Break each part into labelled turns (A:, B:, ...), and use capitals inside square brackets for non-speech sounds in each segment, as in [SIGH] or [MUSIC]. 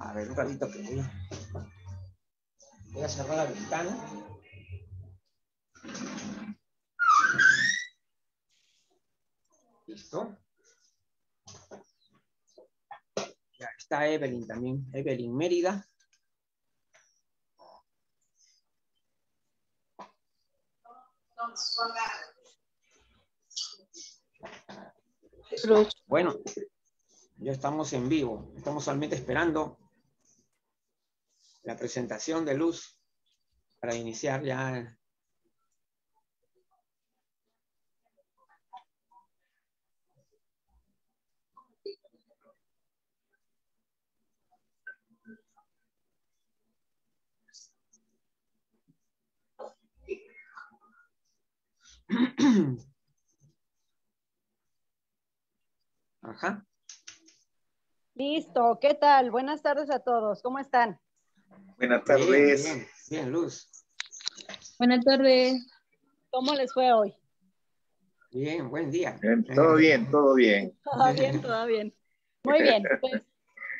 A: A ver, un ratito que voy. Voy a cerrar la ventana. Listo. Ya está Evelyn también, Evelyn Mérida. Bueno, ya estamos en vivo. Estamos solamente esperando la presentación de Luz para iniciar ya [CLEARS THROAT] Ajá.
B: Listo, ¿qué tal? Buenas tardes a todos, ¿cómo están?
C: Buenas tardes.
A: Bien, Luz.
D: Buenas tardes.
B: ¿Cómo les fue hoy?
A: Bien, buen día.
C: todo bien, todo bien. [LAUGHS]
B: Todo bien, todo bien. Muy bien, pues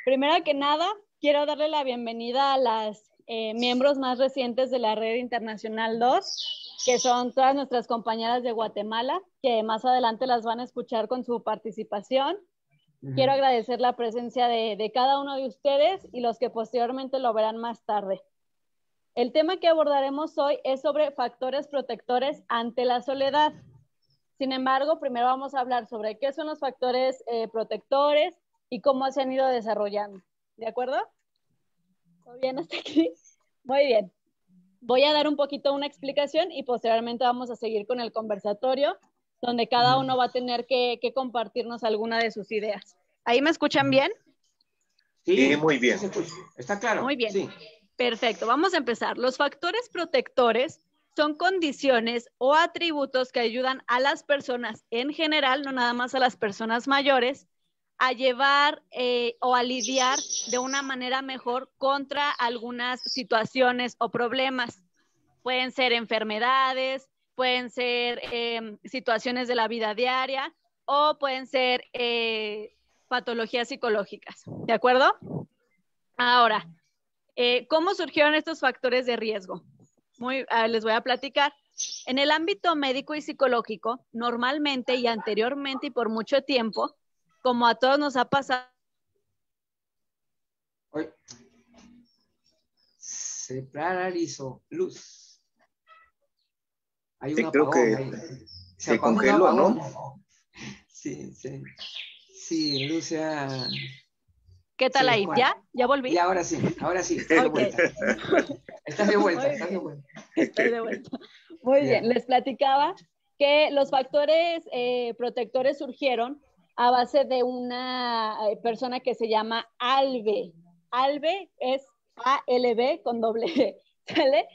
B: primero que nada, quiero darle la bienvenida a las eh, miembros más recientes de la Red Internacional 2, que son todas nuestras compañeras de Guatemala, que más adelante las van a escuchar con su participación. Quiero agradecer la presencia de, de, cada uno de ustedes y los que posteriormente lo verán más tarde. El tema que abordaremos hoy es sobre factores protectores ante la soledad. Sin embargo, primero vamos a hablar sobre qué son los factores eh, protectores y cómo se han ido desarrollando. ¿De acuerdo? ¿Todo bien hasta aquí? Muy bien. Voy a dar un poquito una explicación y posteriormente vamos a seguir con el conversatorio donde cada uno va a tener que, que, compartirnos alguna de sus ideas. ¿Ahí me escuchan bien?
C: Sí, muy bien.
A: Está claro.
B: Muy bien. Sí. Perfecto. Vamos a empezar. Los factores protectores son condiciones o atributos que ayudan a las personas en general, no nada más a las personas mayores, a llevar eh, o a lidiar de una manera mejor contra algunas situaciones o problemas. Pueden ser enfermedades, pueden ser eh, situaciones de la vida diaria o pueden ser eh, patologías psicológicas. ¿De acuerdo? Ahora, eh, ¿cómo surgieron estos factores de riesgo? Muy, ah, les voy a platicar. En el ámbito médico y psicológico, normalmente y anteriormente y por mucho tiempo, como a todos nos ha pasado.
A: Hoy. Se paralizó luz. Hay
C: sí,
A: un
C: creo que
A: ahí.
C: se
A: un
C: congeló. ¿no?
A: Sí, sí. Sí, Lucia.
B: ¿Qué tal
A: Sí,
B: ahí?
A: bueno.
B: ¿Ya? ¿Ya volví?
A: Y ahora sí, ahora sí, [LAUGHS] estás de vuelta. Estás de vuelta, estás de vuelta.
B: Estoy de vuelta. Muy
A: Bien.
B: bien, les platicaba que los factores eh, protectores surgieron a base de una eh, persona que se llama Albe. Albe es A-L-B con doble E, [LAUGHS] ¿sale?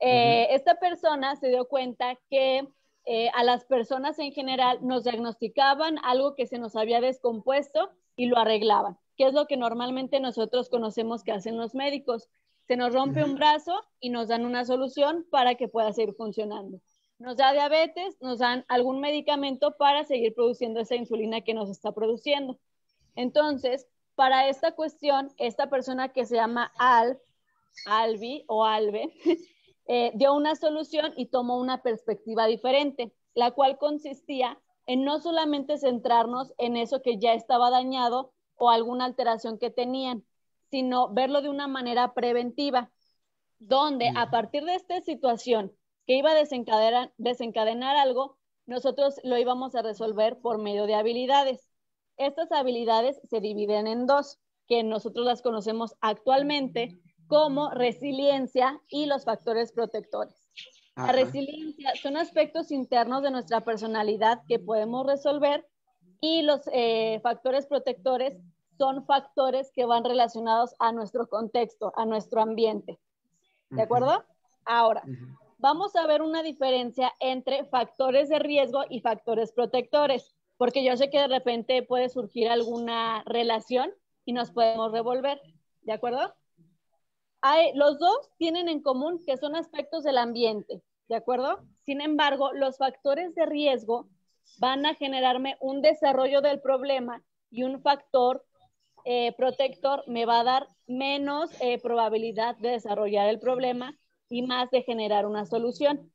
B: Eh, Esta persona se dio cuenta que eh, a las personas en general nos diagnosticaban algo que se nos había descompuesto y lo arreglaban, que es lo que normalmente nosotros conocemos que hacen los médicos. Se nos rompe un brazo y nos dan una solución para que pueda seguir funcionando. Nos da diabetes, nos dan algún medicamento para seguir produciendo esa insulina que nos está produciendo. Entonces, para esta cuestión, esta persona que se llama Al, Albi o Albe, [LAUGHS] eh, dio una solución y tomó una perspectiva diferente, la cual consistía en no solamente centrarnos en eso que ya estaba dañado o alguna alteración que tenían, sino verlo de una manera preventiva, donde a partir de esta situación que iba a desencadenar, desencadenar algo, nosotros lo íbamos a resolver por medio de habilidades. Estas habilidades se dividen en dos, que nosotros las conocemos actualmente como resiliencia y los factores protectores. La resiliencia son aspectos internos de nuestra personalidad que podemos resolver y los eh, factores protectores son factores que van relacionados a nuestro contexto, a nuestro ambiente. ¿De acuerdo? Ahora. Vamos a ver una diferencia entre factores de riesgo y factores protectores, porque yo sé que de repente puede surgir alguna relación y nos podemos revolver. ¿De acuerdo? Hay, los dos tienen en común que son aspectos del ambiente, ¿de acuerdo? Sin embargo, los factores de riesgo van a generarme un desarrollo del problema y un factor eh, protector me va a dar menos eh, probabilidad de desarrollar el problema y más de generar una solución.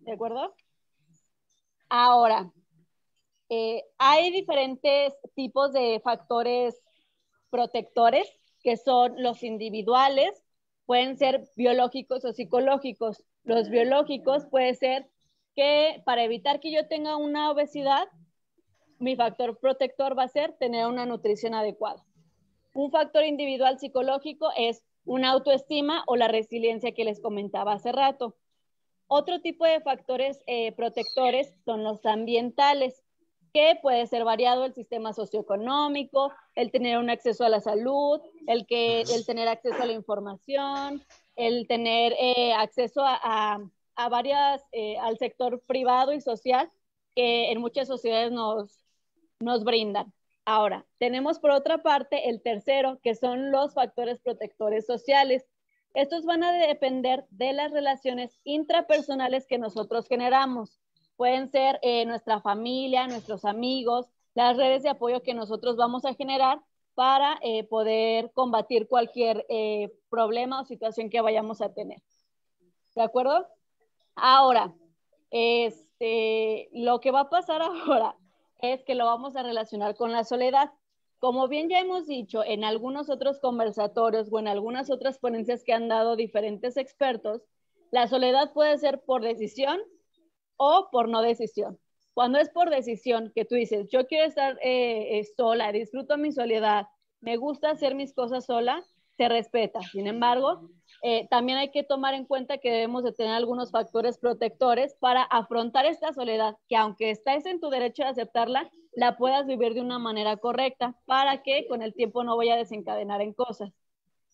B: ¿De acuerdo? Ahora, eh, hay diferentes tipos de factores protectores que son los individuales, pueden ser biológicos o psicológicos. Los biológicos puede ser que para evitar que yo tenga una obesidad, mi factor protector va a ser tener una nutrición adecuada. Un factor individual psicológico es una autoestima o la resiliencia que les comentaba hace rato. Otro tipo de factores eh, protectores son los ambientales, que puede ser variado el sistema socioeconómico, el tener un acceso a la salud, el, que, el tener acceso a la información, el tener eh, acceso a, a, varias, eh, al sector privado y social que en muchas sociedades nos, nos brindan. Ahora, tenemos por otra parte el tercero, que son los factores protectores sociales. Estos van a depender de las relaciones intrapersonales que nosotros generamos. Pueden ser eh, nuestra familia, nuestros amigos, las redes de apoyo que nosotros vamos a generar para eh, poder combatir cualquier eh, problema o situación que vayamos a tener. ¿De acuerdo? Ahora, este, lo que va a pasar [LAUGHS] ahora es que lo vamos a relacionar con la soledad. Como bien ya hemos dicho en algunos otros conversatorios o en algunas otras ponencias que han dado diferentes expertos, la soledad puede ser por decisión o por no decisión. Cuando es por decisión que tú dices, yo quiero estar eh, eh, sola, disfruto mi soledad, me gusta hacer mis cosas sola, se respeta. Sin embargo, eh, también hay que tomar en cuenta que debemos de tener algunos factores protectores para afrontar esta soledad, que aunque estés en tu derecho de aceptarla, la puedas vivir de una manera correcta para que con el tiempo no vaya a desencadenar en cosas.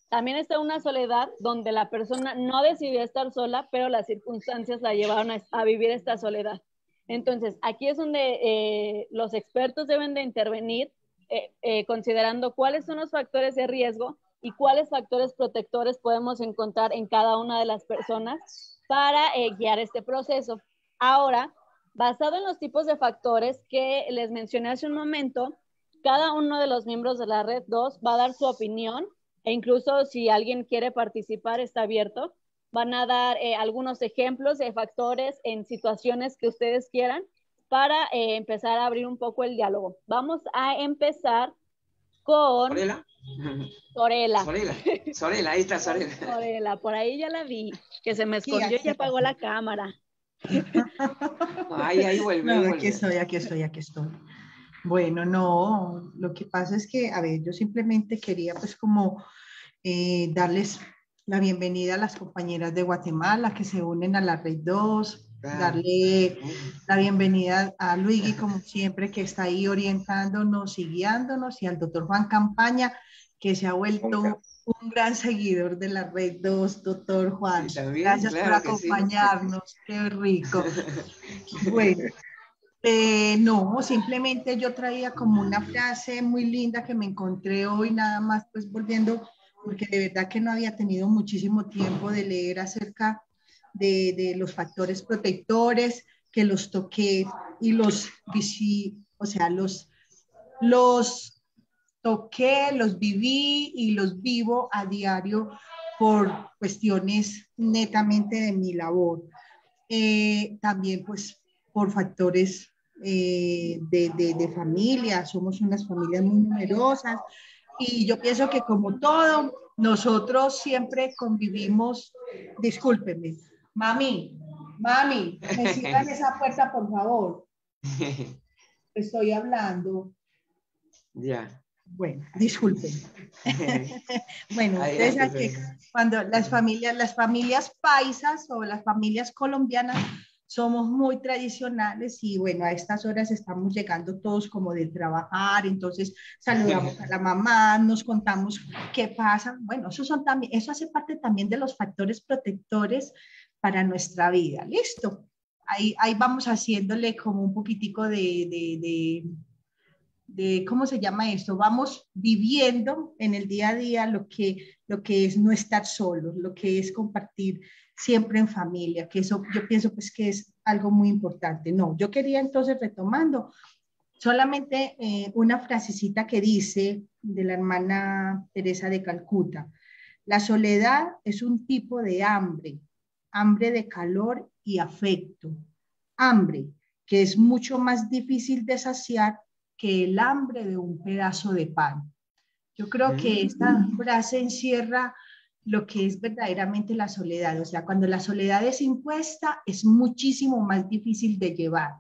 B: También está una soledad donde la persona no decidió estar sola, pero las circunstancias la llevaron a, vivir esta soledad. Entonces, aquí es donde eh, los expertos deben de intervenir eh, considerando cuáles son los factores de riesgo y cuáles factores protectores podemos encontrar en cada una de las personas para eh, guiar este proceso. Ahora, basado en los tipos de factores que les mencioné hace un momento, cada uno de los miembros de la red 2 va a dar su opinión e incluso si alguien quiere participar está abierto. Van a dar eh, algunos ejemplos de factores en situaciones que ustedes quieran para eh, empezar a abrir un poco el diálogo. Vamos a empezar con... Sorela.
A: Sorela. Sorela, ahí está Sorela.
B: Sorela, por ahí ya la vi, que se me escondió y apagó la cámara.
A: Ahí, ahí vuelve,
E: Aquí estoy, aquí estoy, aquí estoy. Bueno, no, lo que pasa es que, a ver, yo simplemente quería pues como eh, darles la bienvenida a las compañeras de Guatemala que se unen a la Red 2, darle la bienvenida a Luigi, como siempre, que está ahí orientándonos y guiándonos, y al doctor Juan Campaña, que se ha vuelto un gran seguidor de la red 2, doctor Juan. Gracias por acompañarnos, qué rico. [LAUGHS] bueno, eh, no, simplemente yo traía como una frase muy linda que me encontré hoy, nada más pues volviendo, porque de verdad que no había tenido muchísimo tiempo de leer acerca de, los factores protectores, que los toqué y los, o sea, los, los toqué, los viví y los vivo a diario por cuestiones netamente de mi labor. Eh, también pues por factores eh, de, de, de, familia, somos unas familias muy numerosas y yo pienso que como todo, nosotros siempre convivimos, discúlpenme, Mami, mami, [LAUGHS] me cierran esa puerta, por favor. Estoy hablando.
A: Ya.
E: Bueno, disculpen. [LAUGHS] bueno, cuando las familias, las familias paisas o las familias colombianas somos muy tradicionales y bueno, a estas horas estamos llegando todos como de trabajar, entonces saludamos a la [LAUGHS] mamá, nos contamos qué pasa. Bueno, eso son también, eso hace parte también de los factores protectores para nuestra vida. Listo. Ahí, ahí vamos haciéndole como un poquitico de, de, de, ¿cómo se llama esto? Vamos viviendo en el día a día lo que, lo que es no estar solos, lo que es compartir siempre en familia, que eso yo pienso pues que es algo muy importante. No, yo quería entonces retomando solamente eh, una frasecita que dice de la hermana Teresa de Calcuta. La soledad es un tipo de hambre, hambre de calor y afecto. Hambre que es mucho más difícil de saciar que el hambre de un pedazo de pan. Yo creo que esta mm. frase encierra lo que es verdaderamente la soledad. O sea, cuando la soledad es impuesta, es muchísimo más difícil de llevar.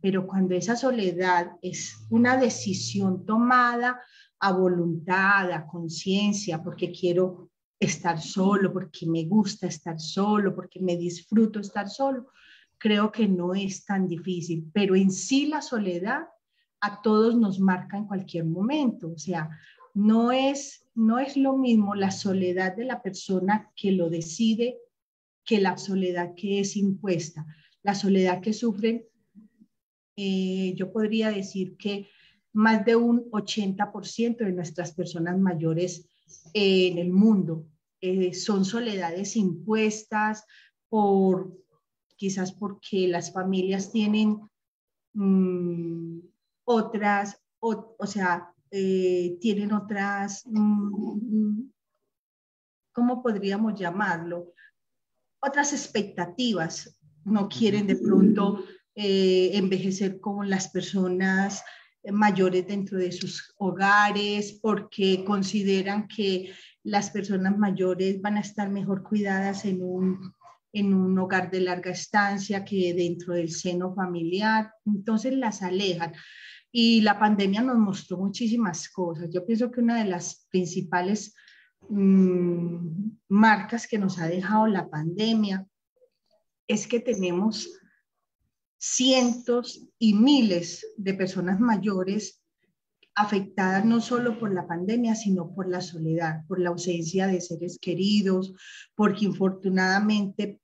E: Pero cuando esa soledad es una decisión tomada a voluntad, a conciencia, porque quiero estar solo, porque me gusta estar solo, porque me disfruto estar solo, creo que no es tan difícil. Pero en sí la soledad a todos nos marca en cualquier momento. O sea, no es, no es lo mismo la soledad de la persona que lo decide que la soledad que es impuesta. La soledad que sufren, eh, yo podría decir que más de un 80% de nuestras personas mayores en el mundo eh, son soledades impuestas por quizás porque las familias tienen mm, otras, o, sea, eh, tienen otras, mm, ¿cómo podríamos llamarlo? Otras expectativas. No quieren de pronto eh, envejecer con las personas mayores dentro de sus hogares porque consideran que las personas mayores van a estar mejor cuidadas en un, en un hogar de larga estancia que dentro del seno familiar. Entonces las alejan. Y la pandemia nos mostró muchísimas cosas. Yo pienso que una de las principales mm, marcas que nos ha dejado la pandemia es que tenemos cientos y miles de personas mayores afectadas no solo por la pandemia, sino por la soledad, por la ausencia de seres queridos, porque infortunadamente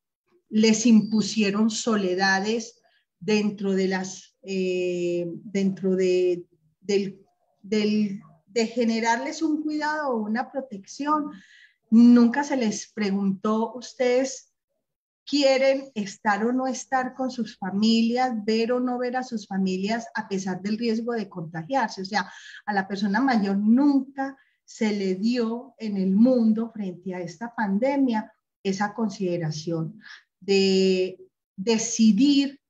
E: les impusieron soledades dentro de las eh, dentro de, de generarles un cuidado o una protección. Nunca se les preguntó, ustedes quieren estar o no estar con sus familias, ver o no ver a sus familias a pesar del riesgo de contagiarse. O sea, a la persona mayor nunca se le dio en el mundo frente a esta pandemia esa consideración de decidir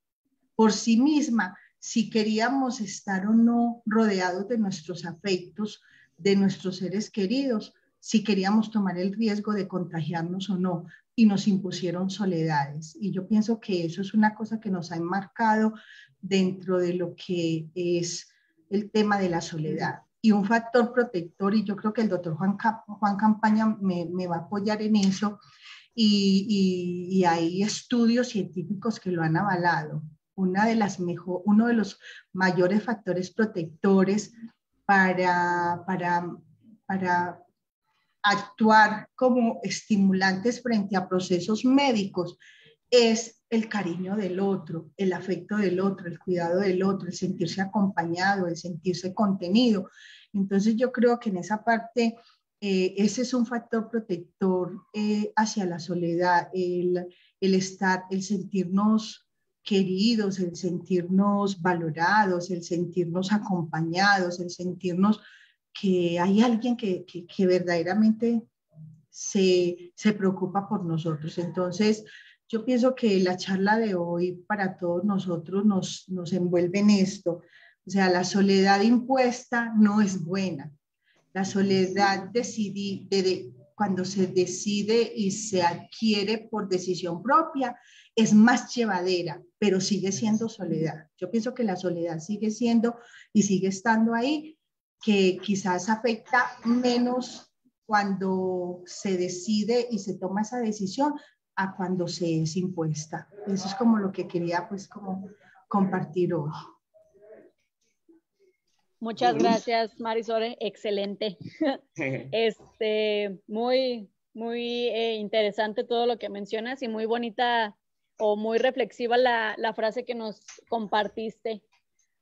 E: por sí misma si queríamos estar o no rodeados de nuestros afectos, de nuestros seres queridos, si queríamos tomar el riesgo de contagiarnos o no, y nos impusieron soledades. Y yo pienso que eso es una cosa que nos ha enmarcado dentro de lo que es el tema de la soledad. Y un factor protector, y yo creo que el doctor Juan, Juan Campaña me, me va a apoyar en eso, y, y, y, hay estudios científicos que lo han avalado una de las mejor, uno de los mayores factores protectores para, para, para actuar como estimulantes frente a procesos médicos es el cariño del otro, el afecto del otro, el cuidado del otro, el sentirse acompañado, el sentirse contenido. Entonces yo creo que en esa parte eh, ese es un factor protector eh, hacia la soledad, el, el estar, el sentirnos queridos, el sentirnos valorados, el sentirnos acompañados, el sentirnos que hay alguien que, que, verdaderamente se, se, preocupa por nosotros. Entonces, yo pienso que la charla de hoy para todos nosotros nos, nos envuelve en esto. O sea, la soledad impuesta no es buena. La soledad decidí, de, cuando se decide y se adquiere por decisión propia, es más llevadera, pero sigue siendo soledad. Yo pienso que la soledad sigue siendo y sigue estando ahí, que quizás afecta menos cuando se decide y se toma esa decisión a cuando se es impuesta. Eso es como lo que quería pues como compartir hoy.
B: Muchas gracias, Marisore. Excelente. [LAUGHS] Este, muy, muy eh, interesante todo lo que mencionas y muy bonita o muy reflexiva la, la frase que nos compartiste.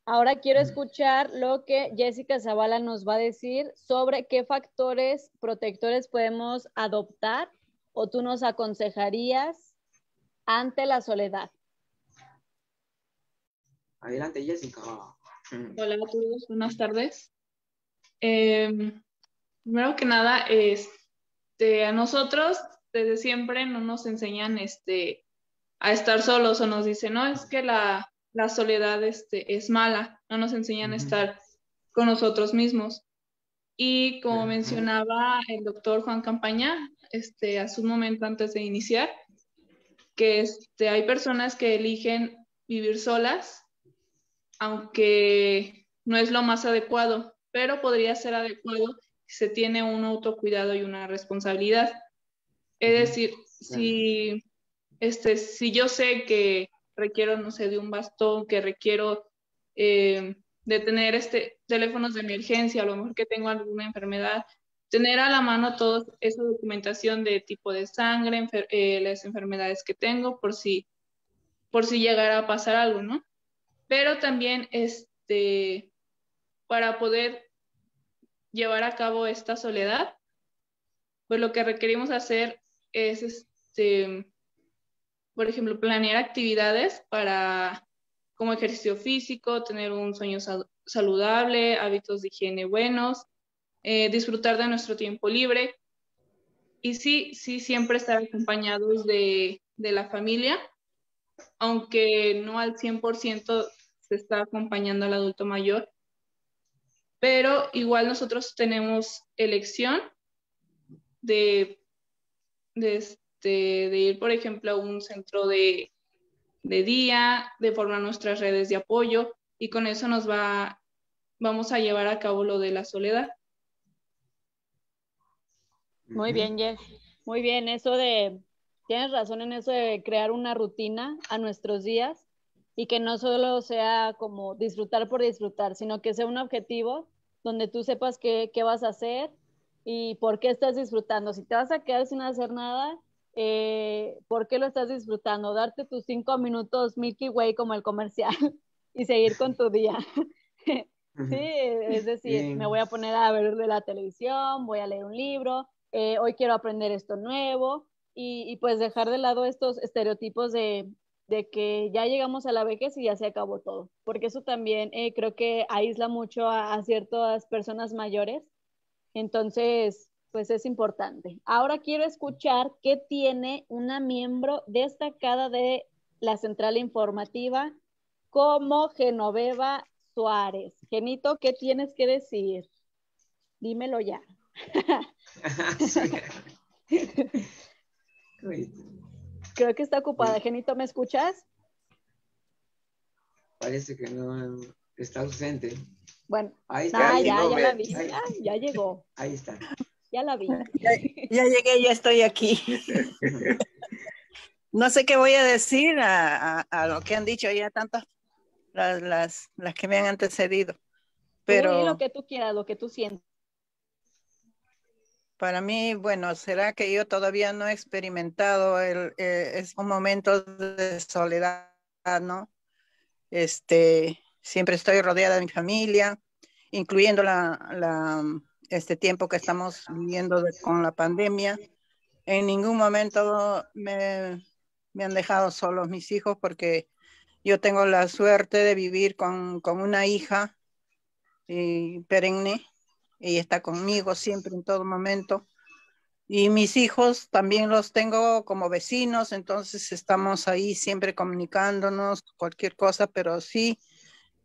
B: Ahora quiero escuchar lo que Jessica Zavala nos va a decir sobre qué factores protectores podemos adoptar o tú nos aconsejarías ante la soledad?
A: Adelante, Jessica.
D: Hola a todos, buenas tardes. Em, primero que nada, este, a nosotros desde siempre no nos enseñan este, a estar solos o nos dicen, no, es que la, la soledad este, es mala, no nos enseñan a estar con nosotros mismos. Y como mencionaba el doctor Juan Campaña, este, hace un momento antes de iniciar, que este, hay personas que eligen vivir solas, aunque no es lo más adecuado, pero podría ser adecuado si se tiene un autocuidado y una responsabilidad. Es decir, si, este, si yo sé que requiero, no sé, de un bastón, que requiero eh, de tener este, teléfonos de emergencia, a lo mejor que tengo alguna enfermedad, tener a la mano toda esa documentación de tipo de sangre, eh, las enfermedades que tengo, por si, por si llegara a pasar algo, ¿no? Pero también, este, para poder llevar a cabo esta soledad, pues lo que requerimos hacer es, este, por ejemplo, planear actividades para como ejercicio físico, tener un sueño saludable, hábitos de higiene buenos, eh, disfrutar de nuestro tiempo libre. Y sí, sí, siempre estar acompañados de, de la familia, aunque no al 100% se está acompañando al adulto mayor, pero igual nosotros tenemos elección de, de, este, de ir, por ejemplo, a un centro de, de día, de formar nuestras redes de apoyo y con eso nos va, vamos a llevar a cabo lo de la soledad.
B: Muy bien, Jess. Muy bien, eso de, tienes razón en eso de crear una rutina a nuestros días y que no solo sea como disfrutar por disfrutar, sino que sea un objetivo donde tú sepas qué, qué vas a hacer y por qué estás disfrutando. Si te vas a quedar sin hacer nada, eh, ¿por qué lo estás disfrutando? Darte tus cinco minutos Milky Way como el comercial [LAUGHS] y seguir con tu día. [LAUGHS] sí, es decir, me voy a poner a ver de la televisión, voy a leer un libro, eh, hoy quiero aprender esto nuevo y, pues dejar de lado estos estereotipos de, que ya llegamos a la vejez y ya se acabó todo, porque eso también eh, creo que aísla mucho a ciertas personas mayores. Entonces, pues es importante. Ahora quiero escuchar qué tiene una miembro destacada de la central informativa como Genoveva Suárez. Genito, ¿qué tienes que decir? Dímelo ya. [LAUGHS] Creo que está ocupada. Genito, ¿me escuchas?
A: Parece que no está ausente.
B: Bueno, ahí está, ya, ya la vi. ya llegó.
A: Ahí está.
B: Ya la vi.
F: Ya, llegué, ya estoy aquí. [LAUGHS] no sé qué voy a decir a, lo que han dicho ya tantas, las, las, que me han antecedido. Pero
B: lo que tú quieras, lo que tú sientes.
F: Para mí, bueno, será que yo todavía no he experimentado el, eh, es un momento de soledad, ¿no? Este, siempre estoy rodeada de mi familia, incluyendo la, la este tiempo que estamos viviendo con la pandemia. En ningún momento me, han dejado solos mis hijos porque yo tengo la suerte de vivir con, una hija y perenne. Ella está conmigo siempre en todo momento. Y mis hijos también los tengo como vecinos, entonces estamos ahí siempre comunicándonos, cualquier cosa, pero sí,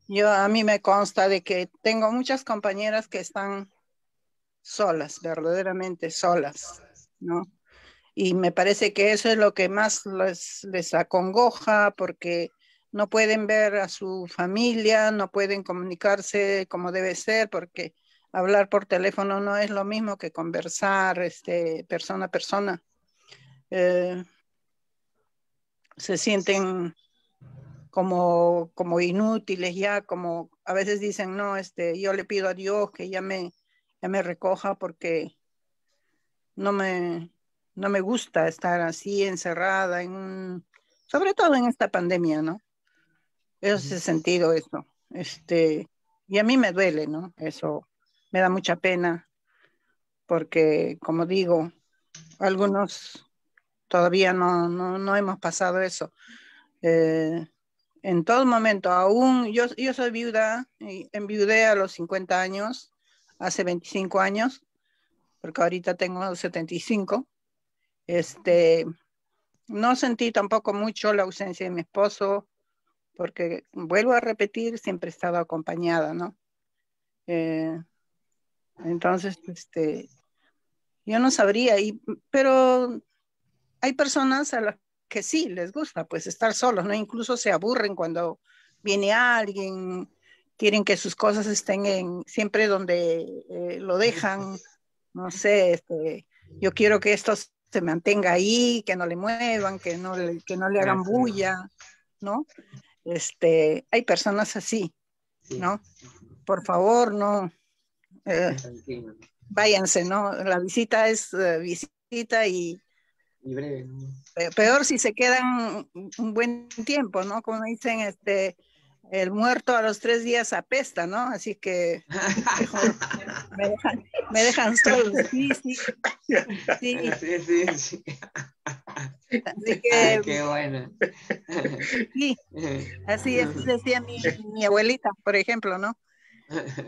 F: yo a mí me consta de que tengo muchas compañeras que están solas, verdaderamente solas, ¿no? Y me parece que eso es lo que más les, les acongoja porque no pueden ver a su familia, no pueden comunicarse como debe ser, porque hablar por teléfono no es lo mismo que conversar este, persona a persona. Eh, se sienten como, como inútiles ya, como a veces dicen, no, este, yo le pido a Dios que ya me, me recoja porque no me, no me gusta estar así encerrada en un, sobre todo en esta pandemia, ¿no? Ese sentido eso. Este, y a mí me duele, ¿no? Eso me da mucha pena porque, como digo, algunos todavía no, no, no hemos pasado eso. Eh, en todo momento, aún yo, yo soy viuda, y enviudé a los 50 años, hace 25 años, porque ahorita tengo 75. Este, no sentí tampoco mucho la ausencia de mi esposo, porque vuelvo a repetir, siempre he estado acompañada, ¿no? Eh, entonces, este, yo no sabría, y, pero hay personas a las que sí les gusta, pues estar solos, ¿no? Incluso se aburren cuando viene alguien, quieren que sus cosas estén en, siempre donde eh, lo dejan, no sé, este, yo quiero que esto se mantenga ahí, que no le muevan, que no le, que no le hagan bulla, ¿no? Este, hay personas así, ¿no? Por favor, no. Eh, váyanse, ¿no? La visita es eh, visita y, Peor si se quedan un buen tiempo, ¿no? Como dicen, este, el muerto a los tres días apesta, ¿no? Así que me dejan, me dejan solo. Sí, sí. Sí, sí, sí. Así que, qué bueno. Sí, así es, decía mi, mi abuelita, por ejemplo, ¿no?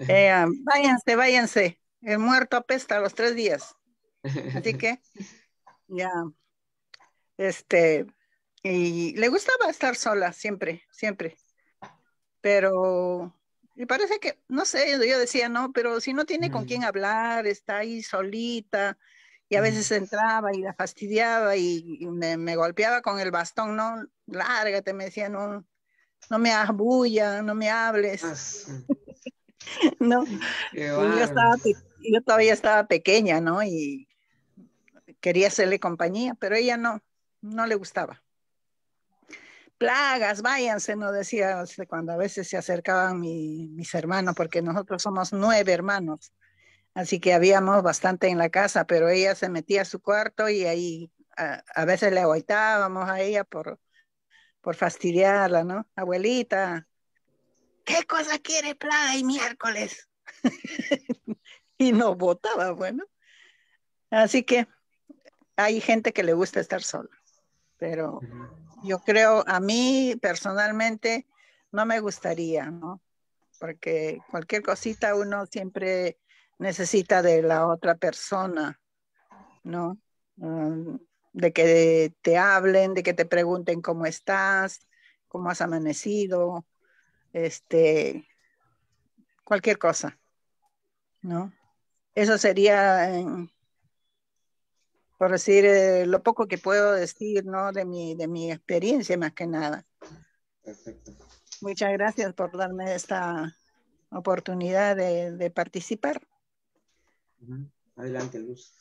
F: Eh, váyanse, váyanse. El muerto apesta a los tres días. Así que, ya. Este, y le gustaba estar sola siempre, siempre. Pero me parece que, no sé, yo decía, no, pero si no tiene con quién hablar, está ahí solita, y a veces entraba y la fastidiaba y, me, golpeaba con el bastón, no, lárgate, me decía, no, no me hagas bulla, no me hables. Ah, [LAUGHS] no, yo, estaba, yo todavía estaba pequeña, ¿no? Y quería hacerle compañía, pero ella no no le gustaba. Plagas, váyanse, no decía cuando a veces se acercaban mis hermanos, porque nosotros somos nueve hermanos, así que habíamos bastante en la casa, pero ella se metía a su cuarto y ahí a, veces le aguaitábamos a ella por, por fastidiarla, ¿no? Abuelita, ¿qué cosa quiere plaga y miércoles? [LAUGHS] y nos votaba, bueno. Así que hay gente que le gusta estar sola pero yo creo, a mí personalmente no me gustaría, ¿no? Porque cualquier cosita uno siempre necesita de la otra persona, ¿no? Mm, de que te hablen, de que te pregunten cómo estás, cómo has amanecido, este, cualquier cosa, ¿no? Eso sería por decir eh, lo poco que puedo decir, ¿no? De mi, de mi experiencia más que nada. Perfecto. Muchas gracias por darme esta oportunidad de, participar.
A: Adelante, Luz.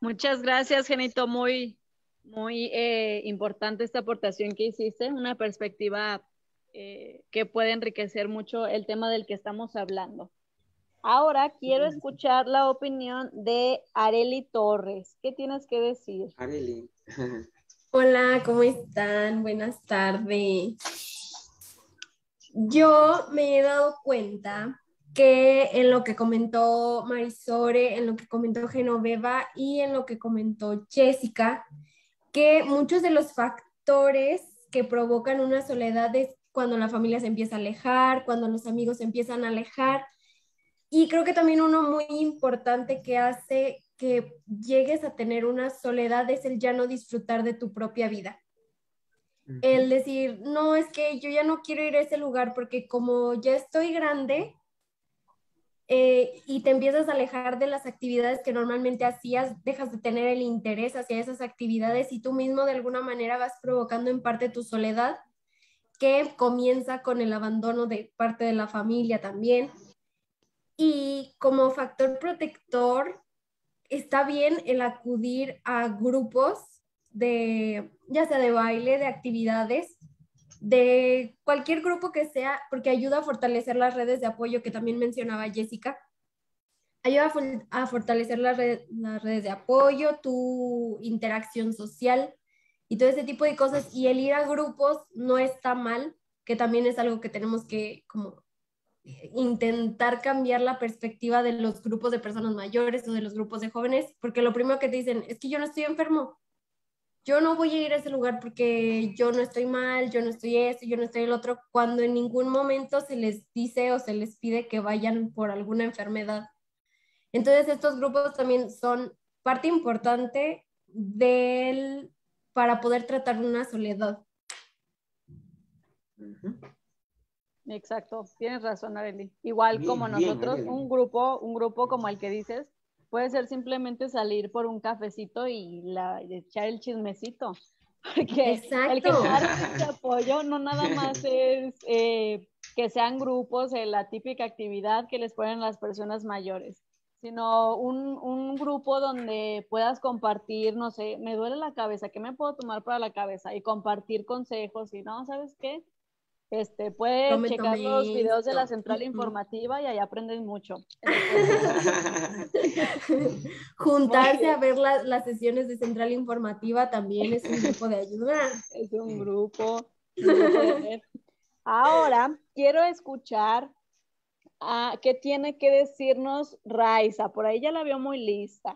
B: Muchas gracias, Genito. Muy, muy eh, importante esta aportación que hiciste, una perspectiva eh, que puede enriquecer mucho el tema del que estamos hablando. Ahora quiero escuchar la opinión de Areli Torres. ¿Qué tienes que decir? Areli.
G: Hola, ¿cómo están? Buenas tardes. Yo me he dado cuenta que en lo que comentó Marisore, en lo que comentó Genoveva y en lo que comentó Jessica, que muchos de los factores que provocan una soledad es cuando la familia se empieza a alejar, cuando los amigos se empiezan a alejar, y creo que también uno muy importante que hace que llegues a tener una soledad es el ya no disfrutar de tu propia vida. El decir, no, es que yo ya no quiero ir a ese lugar porque como ya estoy grande eh, y te empiezas a alejar de las actividades que normalmente hacías, dejas de tener el interés hacia esas actividades y tú mismo de alguna manera vas provocando en parte tu soledad que comienza con el abandono de parte de la familia también y como factor protector, está bien el acudir a grupos de, ya sea de baile, de actividades, de cualquier grupo que sea, porque ayuda a fortalecer las redes de apoyo que también mencionaba Jessica. Ayuda a, fortalecer las, las redes de apoyo, tu interacción social y todo ese tipo de cosas. Y el ir a grupos no está mal, que también es algo que tenemos que como intentar cambiar la perspectiva de los grupos de personas mayores o de los grupos de jóvenes, porque lo primero que te dicen es que yo no estoy enfermo. yo no voy a ir a ese lugar porque yo no estoy mal, yo no estoy esto, yo no estoy el otro, cuando en ningún momento se les dice o se les pide que vayan por alguna enfermedad. Entonces estos grupos también son parte importante del para poder tratar una soledad.
B: Exacto, tienes razón, Areli. Igual como nosotros, un grupo, un grupo como el que dices, puede ser simplemente salir por un cafecito y la, echar el chismecito. [LAUGHS] Porque el que este [LAUGHS] apoyo no nada más es eh, que sean grupos, eh, la típica actividad que les ponen las personas mayores, sino un, un, grupo donde puedas compartir, no sé, me duele la cabeza, ¿qué me puedo tomar para la cabeza? Y compartir consejos y no, ¿sabes qué? Este, pueden checar los videos de la central informativa y ahí aprenden mucho. [LAUGHS]
G: Juntarse a ver las sesiones de central informativa también es un grupo de ayuda. [LAUGHS]
B: Es un grupo. [LAUGHS] Ahora quiero escuchar a, qué tiene que decirnos Raiza. Por ahí ya la veo muy lista.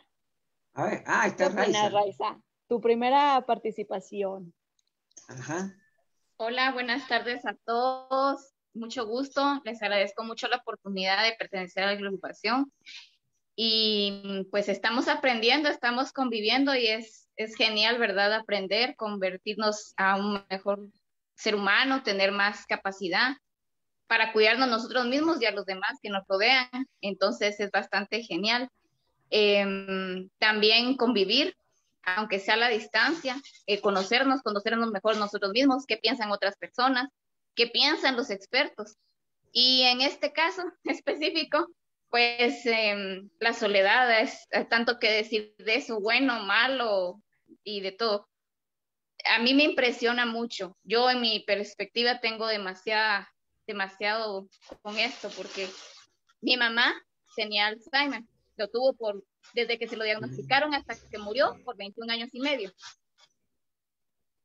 A: A ver, ah, está Raiza.
B: Raiza. Tu primera participación.
H: Ajá. Hola, buenas tardes a todos. Mucho gusto. Les agradezco mucho la oportunidad de pertenecer a la agrupación. Y pues estamos aprendiendo, estamos conviviendo y es, es genial, ¿verdad? Aprender, convertirnos a un mejor ser humano, tener más capacidad para cuidarnos nosotros mismos y a los demás que nos rodean. Entonces es bastante genial. Em, también convivir, aunque sea a la distancia, eh, conocernos, conocernos mejor nosotros mismos, qué piensan otras personas, qué piensan los expertos. Y en este caso [LAUGHS] específico, pues em, la soledad es tanto que decir de eso, bueno, malo y de todo. A mí me impresiona mucho. Yo en mi perspectiva tengo demasiado con esto porque mi mamá tenía Alzheimer, lo tuvo por desde que se lo diagnosticaron hasta que murió por 21 años y medio.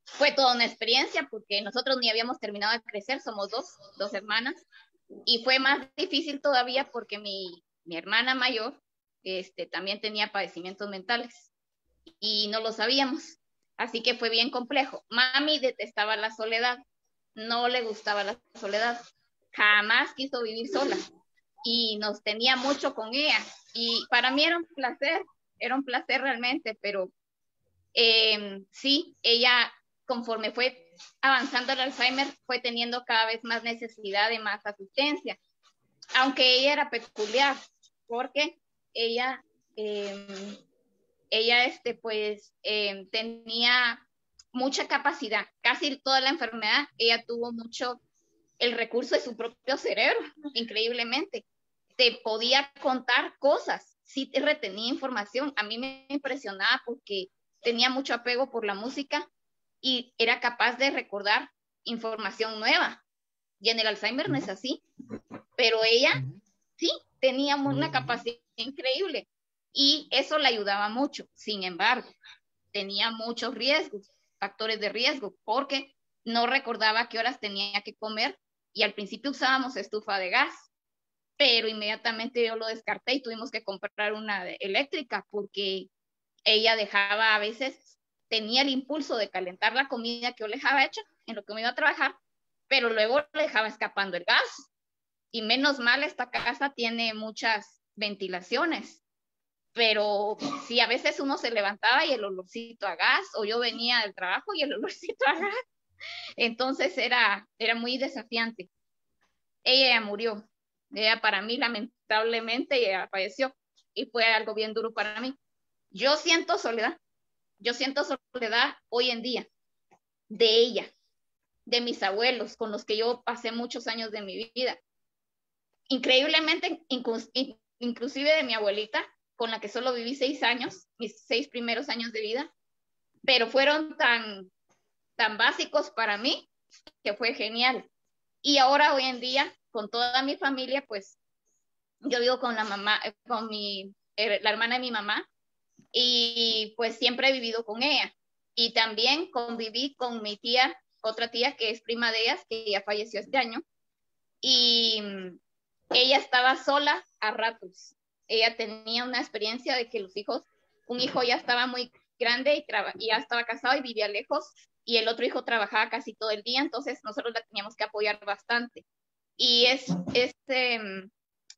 H: Fue toda una experiencia porque nosotros ni habíamos terminado de crecer, somos dos, dos hermanas, y fue más difícil todavía porque mi, mi hermana mayor este, también tenía padecimientos mentales y no lo sabíamos. Así que fue bien complejo. Mami detestaba la soledad, no le gustaba la soledad, jamás quiso vivir sola y nos tenía mucho con ella. Y para mí era un placer, era un placer realmente, pero em, sí, ella conforme fue avanzando el Alzheimer, fue teniendo cada vez más necesidad de más asistencia, aunque ella era peculiar, porque ella, em, ella este, pues, em, tenía mucha capacidad, casi toda la enfermedad, ella tuvo mucho el recurso de su propio cerebro, increíblemente. Te podía contar cosas, sí te retenía información. A mí me impresionaba porque tenía mucho apego por la música y era capaz de recordar información nueva. Y en el Alzheimer no es así, pero ella sí tenía una capacidad increíble y eso le ayudaba mucho. Sin embargo, tenía muchos riesgos, factores de riesgo, porque no recordaba qué horas tenía que comer y al principio usábamos estufa de gas, pero inmediatamente yo lo descarté y tuvimos que comprar una eléctrica porque ella dejaba a veces, tenía el impulso de calentar la comida que yo le dejaba hecha en lo que me iba a trabajar, pero luego le dejaba escapando el gas. Y menos mal, esta casa tiene muchas ventilaciones, pero si a veces uno se levantaba y el olorcito a gas, o yo venía del trabajo y el [LAUGHS] olorcito a gas, entonces era, era muy desafiante. Ella murió. Ella para mí, lamentablemente, ella falleció y fue algo bien duro para mí. Yo siento soledad. Yo siento soledad hoy en día de ella, de mis abuelos, con los que yo pasé muchos años de mi vida. Increíblemente, inclusive de mi abuelita, con la que solo viví seis años, mis seis primeros años de vida, pero fueron tan tan básicos para mí que fue genial. Y ahora, hoy en día, con toda mi familia, pues yo vivo con la mamá, eh, con mi, eh, la hermana de mi mamá, y pues siempre he vivido con ella. Y también conviví con mi tía, otra tía que es prima de ellas, que ya falleció este año, y mm, ella estaba sola a ratos. Ella tenía una experiencia de que los hijos, un hijo ya estaba muy grande y, y ya estaba casado y vivía lejos y el otro hijo trabajaba casi todo el día, entonces nosotros la teníamos que apoyar bastante. Y es, este,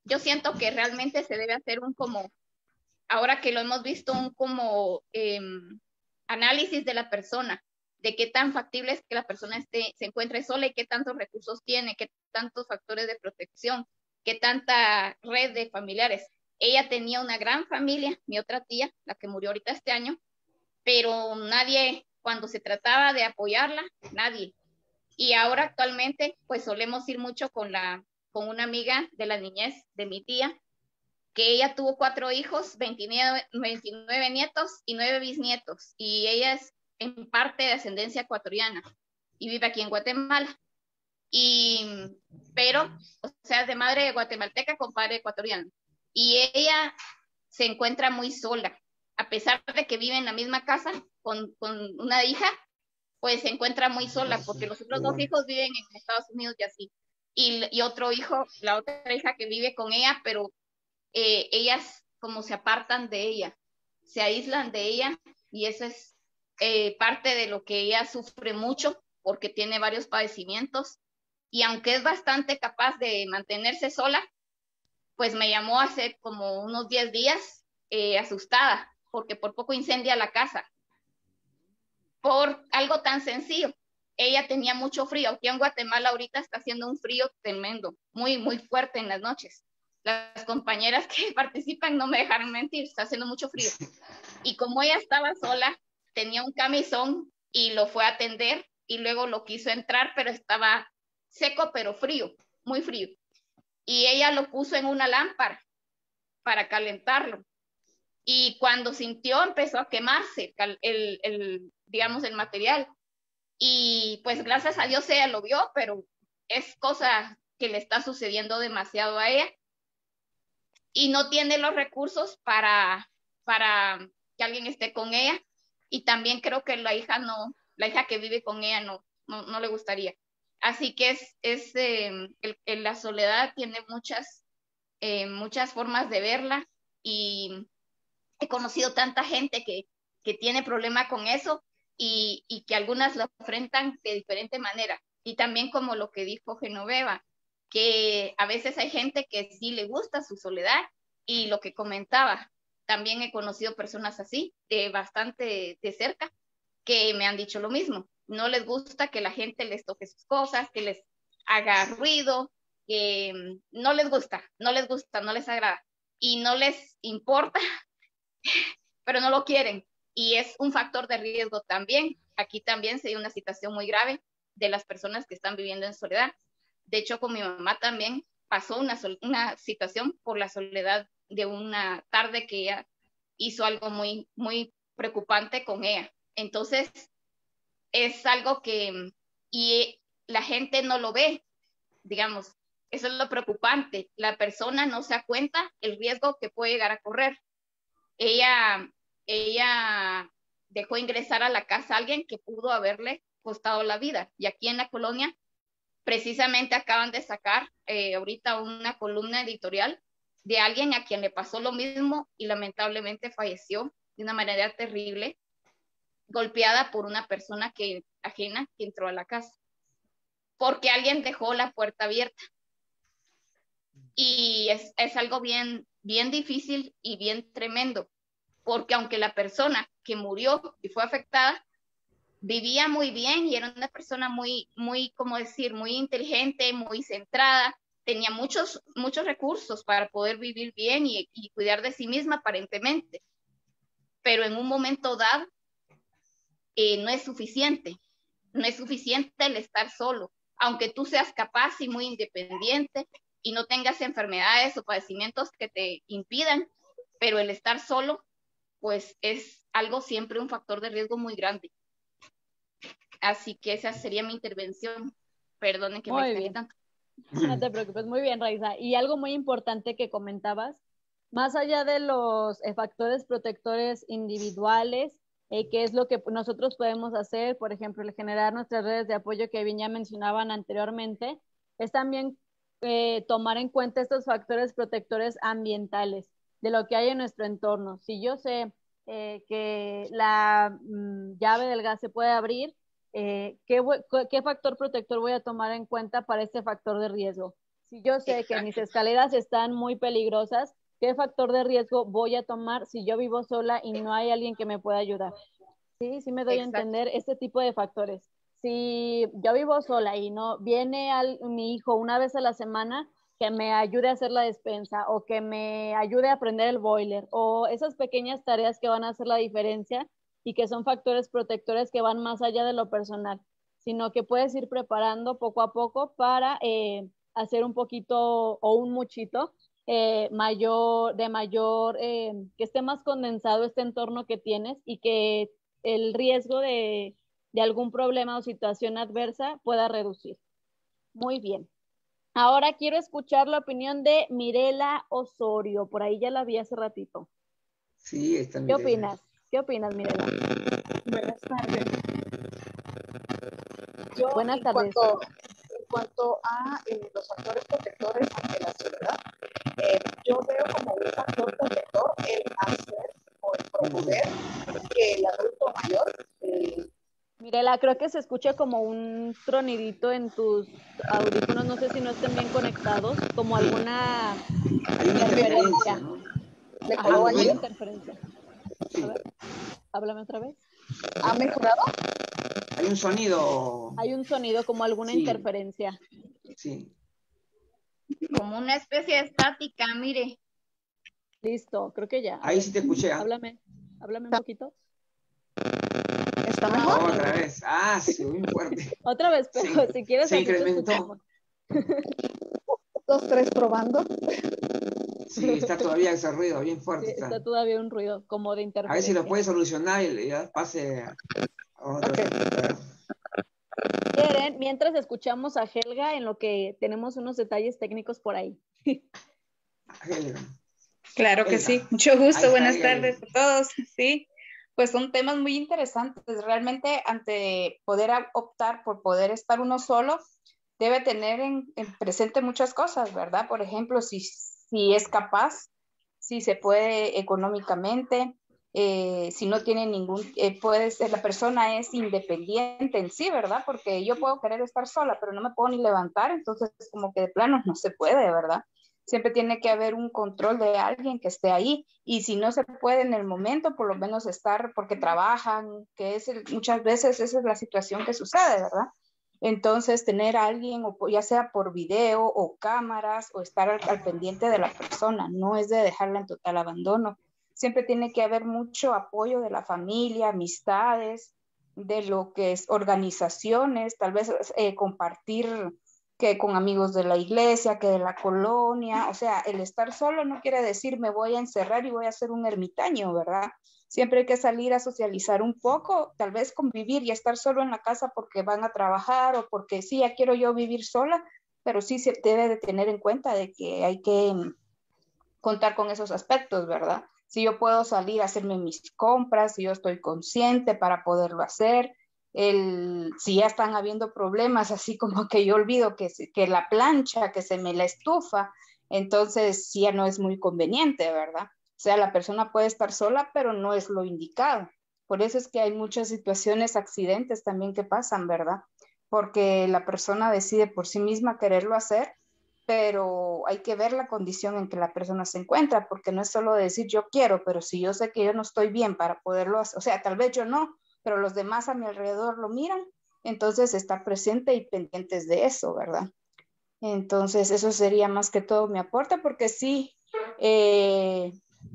H: yo siento que realmente se debe hacer un como, ahora que lo hemos visto, un como em, análisis de la persona, de qué tan factible es que la persona esté, se encuentre sola y qué tantos recursos tiene, qué tantos factores de protección, qué tanta red de familiares. Ella tenía una gran familia, mi otra tía, la que murió ahorita este año, pero nadie, cuando se trataba de apoyarla, nadie. Y ahora actualmente, pues solemos ir mucho con la, con una amiga de la niñez de mi tía, que ella tuvo cuatro hijos, 29, 29 nietos y nueve bisnietos, y ella es en parte de ascendencia ecuatoriana y vive aquí en Guatemala. Y, pero, o sea, de madre guatemalteca con padre ecuatoriano. Y ella se encuentra muy sola, a pesar de que vive en la misma casa con, con una hija, pues se encuentra muy sola, porque los otros dos hijos viven en Estados Unidos y así. Y, y otro hijo, la otra hija que vive con ella, pero eh, ellas como se apartan de ella, se aíslan de ella y eso es eh, parte de lo que ella sufre mucho porque tiene varios padecimientos. Y aunque es bastante capaz de mantenerse sola, pues me llamó hace como unos 10 días eh, asustada porque por poco incendia la casa por algo tan sencillo. Ella tenía mucho frío. Aquí en Guatemala ahorita está haciendo un frío tremendo, muy, muy fuerte en las noches. Las compañeras que [LAUGHS] participan no me dejaron mentir, está haciendo mucho frío. [LAUGHS] Y como ella estaba sola, tenía un camisón y lo fue a atender y luego lo quiso entrar, pero estaba seco, pero frío, muy frío. Y ella lo puso en una lámpara para calentarlo. Y cuando sintió, empezó a quemarse el, el, digamos, el material. Y pues gracias a Dios ella lo vio, pero es cosa que le está sucediendo demasiado a ella. Y no tiene los recursos para, para que alguien esté con ella y también creo que la hija no, la hija que vive con ella no, no, le gustaría. Así que es, es em, la soledad tiene muchas, eh, muchas formas de verla y he conocido tanta gente que, que tiene problema con eso y, y, que algunas lo enfrentan de diferente manera. Y también como lo que dijo Genoveva, que a veces hay gente que sí le gusta su soledad y lo que comentaba, también he conocido personas así, de bastante de cerca, que me han dicho lo mismo. No les gusta que la gente les toque sus cosas, que les haga ruido, que mm, no les gusta, no les gusta, no les agrada y no les importa, [LAUGHS] pero no lo quieren. Y es un factor de riesgo también. Aquí también se dio una situación muy grave de las personas que están viviendo en soledad. De hecho, con mi mamá también pasó una, una situación por la soledad de una tarde que ella hizo algo muy, muy preocupante con ella. Entonces, es algo que, y la gente no lo ve, digamos, eso es lo preocupante. La persona no se da cuenta el riesgo que puede llegar a correr. Ella, ella dejó ingresar a la casa a alguien que pudo haberle costado la vida. Y aquí en la colonia, precisamente acaban de sacar eh, ahorita una columna editorial de alguien a quien le pasó lo mismo y lamentablemente falleció de una manera terrible, golpeada por una persona que ajena que entró a la casa, porque alguien dejó la puerta abierta. Y es, es algo bien, bien difícil y bien tremendo, porque aunque la persona que murió y fue afectada vivía muy bien y era una persona muy, muy, como decir, muy inteligente, muy centrada, tenía muchos, muchos recursos para poder vivir bien y, cuidar de sí misma aparentemente, pero en un momento dado eh, no es suficiente, no es suficiente el estar solo, aunque tú seas capaz y muy independiente y no tengas enfermedades o padecimientos que te impidan, pero el estar solo, pues es algo siempre un factor de riesgo muy grande. Así que esa sería mi intervención. Perdonen que me extendí tanto.
B: No te preocupes, muy bien, Raiza. Y algo muy importante que comentabas, más allá de los eh, factores protectores individuales, eh, qué es lo que nosotros podemos hacer, por ejemplo, el generar nuestras redes de apoyo que bien ya mencionaban anteriormente, es también eh, tomar en cuenta estos factores protectores ambientales de lo que hay en nuestro entorno. Si yo sé eh, que la mm, llave del gas se puede abrir, eh, ¿qué, ¿qué, factor protector voy a tomar en cuenta para este factor de riesgo? Si yo sé que mis escaleras están muy peligrosas, ¿qué factor de riesgo voy a tomar si yo vivo sola y no hay alguien que me pueda ayudar? Sí, sí me doy a entender este tipo de factores. Si yo vivo sola y no viene al, mi hijo una vez a la semana, que me ayude a hacer la despensa o que me ayude a aprender el boiler o esas pequeñas tareas que van a hacer la diferencia y que son factores protectores que van más allá de lo personal, sino que puedes ir preparando poco a poco para eh, hacer un poquito o un muchito eh, mayor, de mayor, eh, que esté más condensado este entorno que tienes y que el riesgo de, de algún problema o situación adversa pueda reducir. Muy bien. Ahora quiero escuchar la opinión de Mirela Osorio. Por ahí ya la vi hace ratito.
A: Sí, está
B: ¿Qué opinas? ¿Qué opinas, Mirela?
I: Buenas tardes.
B: Buenas tardes.
I: en cuanto a eh, los factores protectores ante la soledad, eh, yo veo como un factor protector el hacer o el promover que el adulto mayor eh,
B: Mirela, creo que se escucha como un tronidito en tus audífonos, no sé si no estén bien conectados, como alguna
A: hay una interferencia. ¿no?
B: hay una interferencia. A ver, háblame otra vez.
I: ¿Ha mejorado?
A: Hay un sonido.
B: Hay un sonido como alguna interferencia.
A: Sí.
H: Como una especie de estática, mire.
B: Listo, creo que ya.
A: Ahí sí te escuché. ¿ah?
B: Háblame, háblame un poquito.
I: ¿Está mejor?
A: Otra vez. Ah, sí, muy fuerte. [LAUGHS]
B: Otra vez, pero si quieres.
A: Se incrementó. [LAUGHS]
I: Dos, tres probando.
A: Sí, está todavía ese ruido, bien fuerte.
B: Sí, está. todavía un ruido como de interferencia.
A: A ver si lo puede solucionar y ya pase a otro.
B: Quieren, mientras escuchamos a Helga en lo que tenemos unos detalles técnicos por ahí.
A: Helga.
J: Claro que sí, mucho gusto, buenas tardes a todos. Sí, pues son temas muy interesantes. Realmente ante poder optar por poder estar uno solo, debe tener en, presente muchas cosas, ¿verdad? Por ejemplo, si, si es capaz, si se puede económicamente, eh, si no tiene ningún, eh, puede ser, la persona es independiente en sí, ¿verdad? Porque yo puedo querer estar sola, pero no me puedo ni levantar, entonces como que de plano no se puede, ¿verdad? Siempre tiene que haber un control de alguien que esté ahí y si no se puede en el momento, por lo menos estar porque trabajan, que es muchas veces esa es la situación que sucede, ¿verdad? Entonces, tener a alguien, ya sea por video o cámaras, o estar al, pendiente de la persona, no es de dejarla en total abandono. Siempre tiene que haber mucho apoyo de la familia, amistades, de lo que es organizaciones, tal vez eh, compartir que con amigos de la iglesia, que de la colonia, o sea, el estar solo no quiere decir me voy a encerrar y voy a ser un ermitaño, ¿verdad? Siempre hay que salir a socializar un poco, tal vez convivir y estar solo en la casa porque van a trabajar o porque sí, ya quiero yo vivir sola, pero sí se debe de tener en cuenta de que hay que mm, contar con esos aspectos, ¿verdad? Si yo puedo salir a hacerme mis compras, si yo estoy consciente para poderlo hacer, el, si ya están habiendo problemas, así como que yo olvido que, que la plancha, que se me la estufa, entonces ya no es muy conveniente, ¿verdad? O sea, la persona puede estar sola, pero no es lo indicado. Por eso es que hay muchas situaciones, accidentes también que pasan, ¿verdad? Porque la persona decide por sí misma quererlo hacer, pero hay que ver la condición en que la persona se encuentra, porque no es solo decir yo quiero, pero si yo sé que yo no estoy bien para poderlo hacer, o sea, tal vez yo no, pero los demás a mi alrededor lo miran, entonces estar presente y pendientes de eso, ¿verdad? Entonces eso sería más que todo mi aporte, porque sí, eh,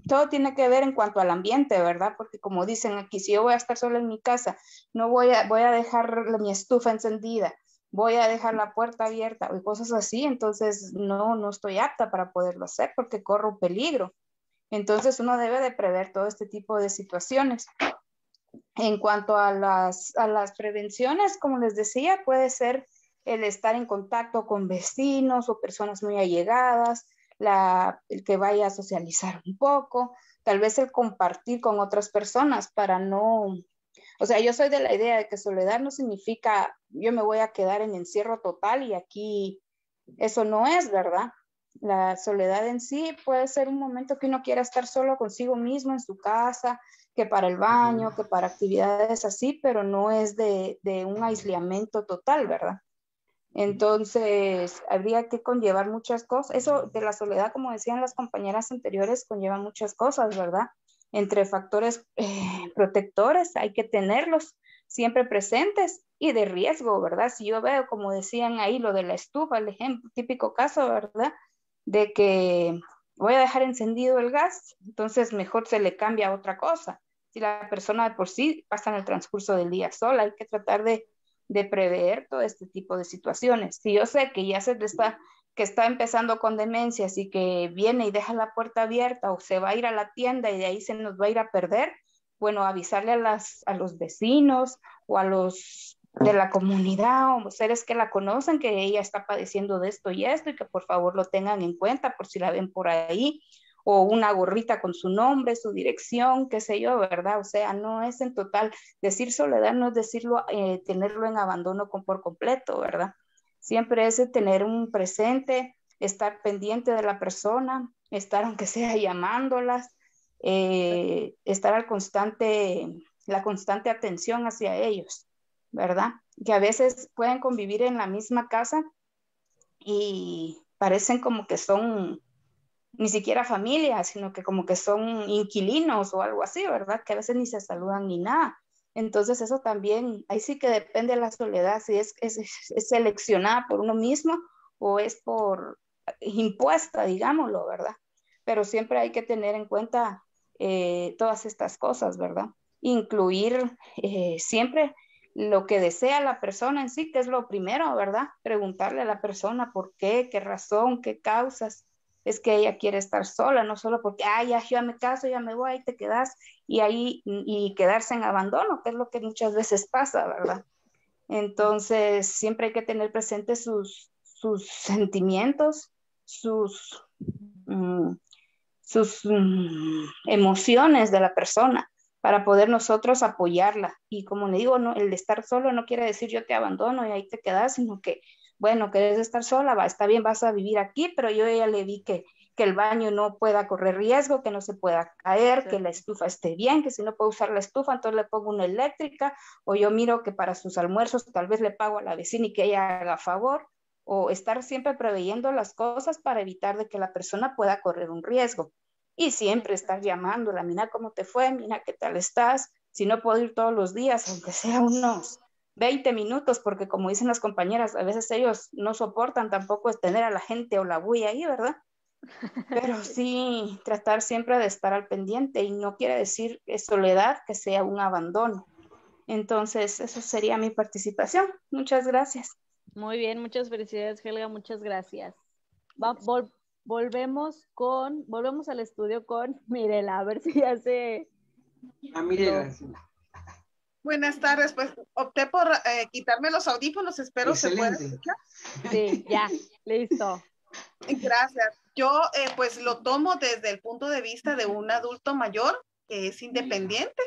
J: todo tiene que ver en cuanto al ambiente, ¿verdad? Porque como dicen aquí, si yo voy a estar sola en mi casa, no voy a, voy a dejar mi estufa encendida, voy a dejar la puerta abierta y cosas así, entonces no, no estoy apta para poderlo hacer porque corro peligro. Entonces uno debe de prever todo este tipo de situaciones. En cuanto a las, a las prevenciones, como les decía, puede ser el estar en contacto con vecinos o personas muy allegadas, la, el que vaya a socializar un poco, tal vez el compartir con otras personas para no, o sea, yo soy de la idea de que soledad no significa yo me voy a quedar en encierro total y aquí eso no es, ¿verdad? La soledad en sí puede ser un momento que uno quiera estar solo consigo mismo en su casa, que para el baño, que para actividades así, pero no es de, de un aislamiento total, ¿verdad? Entonces, habría que conllevar muchas cosas. Eso de la soledad, como decían las compañeras anteriores, conlleva muchas cosas, ¿verdad? Entre factores eh, protectores, hay que tenerlos siempre presentes y de riesgo, ¿verdad? Si yo veo, como decían ahí, lo de la estufa, el ejemplo, típico caso, ¿verdad? De que voy a dejar encendido el gas, entonces mejor se le cambia a otra cosa. Si la persona de por sí pasa en el transcurso del día sola, hay que tratar de, de prever todo este tipo de situaciones. Si yo sé que ya se está que está empezando con demencia, y que viene y deja la puerta abierta o se va a ir a la tienda y de ahí se nos va a ir a perder, bueno, avisarle a, las, a los vecinos o a los de la comunidad o seres que la conocen que ella está padeciendo de esto y esto y que por favor lo tengan en cuenta por si la ven por ahí o una gorrita con su nombre, su dirección, qué sé yo, ¿verdad? O sea, no es en total, decir soledad no es decirlo, eh, tenerlo en abandono con, por completo, ¿verdad? Siempre es tener un presente, estar pendiente de la persona, estar aunque sea llamándolas, eh, estar al constante, la constante atención hacia ellos, ¿verdad? Que a veces pueden convivir en la misma casa y parecen como que son ni siquiera familia, sino que como que son inquilinos o algo así, ¿verdad? Que a veces ni se saludan ni nada. Entonces eso también, ahí sí que depende de la soledad, si es, es, seleccionada por uno mismo o es por impuesta, digámoslo, ¿verdad? Pero siempre hay que tener en cuenta eh, todas estas cosas, ¿verdad? Incluir eh, siempre lo que desea la persona en sí, que es lo primero, ¿verdad? Preguntarle a la persona por qué, qué razón, qué causas es que ella quiere estar sola, no solo porque, ah, ya, ya me caso, ya me voy, ahí te quedas y ahí y quedarse en abandono, que es lo que muchas veces pasa, ¿verdad? Entonces, siempre hay que tener presentes sus, sus sentimientos, sus, mm, sus mm, emociones de la persona para poder nosotros apoyarla. Y como le digo, no, el estar solo no quiere decir yo te abandono y ahí te quedas, sino que, bueno, querés estar sola, va, está bien, vas a vivir aquí, pero yo ya le vi que, que el baño no pueda correr riesgo, que no se pueda caer, que la estufa esté bien, que si no puedo usar la estufa, entonces le pongo una eléctrica, o yo miro que para sus almuerzos tal vez le pago a la vecina y que ella haga favor, o estar siempre preveyendo las cosas para evitar de que la persona pueda correr un riesgo. Y siempre estar llamándola, mira cómo te fue, mira qué tal estás, si no puedo ir todos los días, aunque sea unos 20 minutos, porque como dicen las compañeras, a veces ellos no soportan tampoco tener a la gente o la bulla ahí, ¿verdad? Pero [LAUGHS] sí tratar siempre de estar al pendiente y no quiere decir soledad que sea un abandono. Entonces, eso sería mi participación. Muchas gracias.
B: Muy bien, muchas felicidades, Helga, muchas gracias. volvemos con, volvemos al estudio con Mirela, a ver si ya se...
A: Ah, Mirela.
I: Buenas tardes, pues opté por eh, quitarme los audífonos, espero se pueda escuchar.
B: Sí, ya, listo.
I: Gracias. Yo eh, pues lo tomo desde el punto de vista de un adulto mayor que es independiente.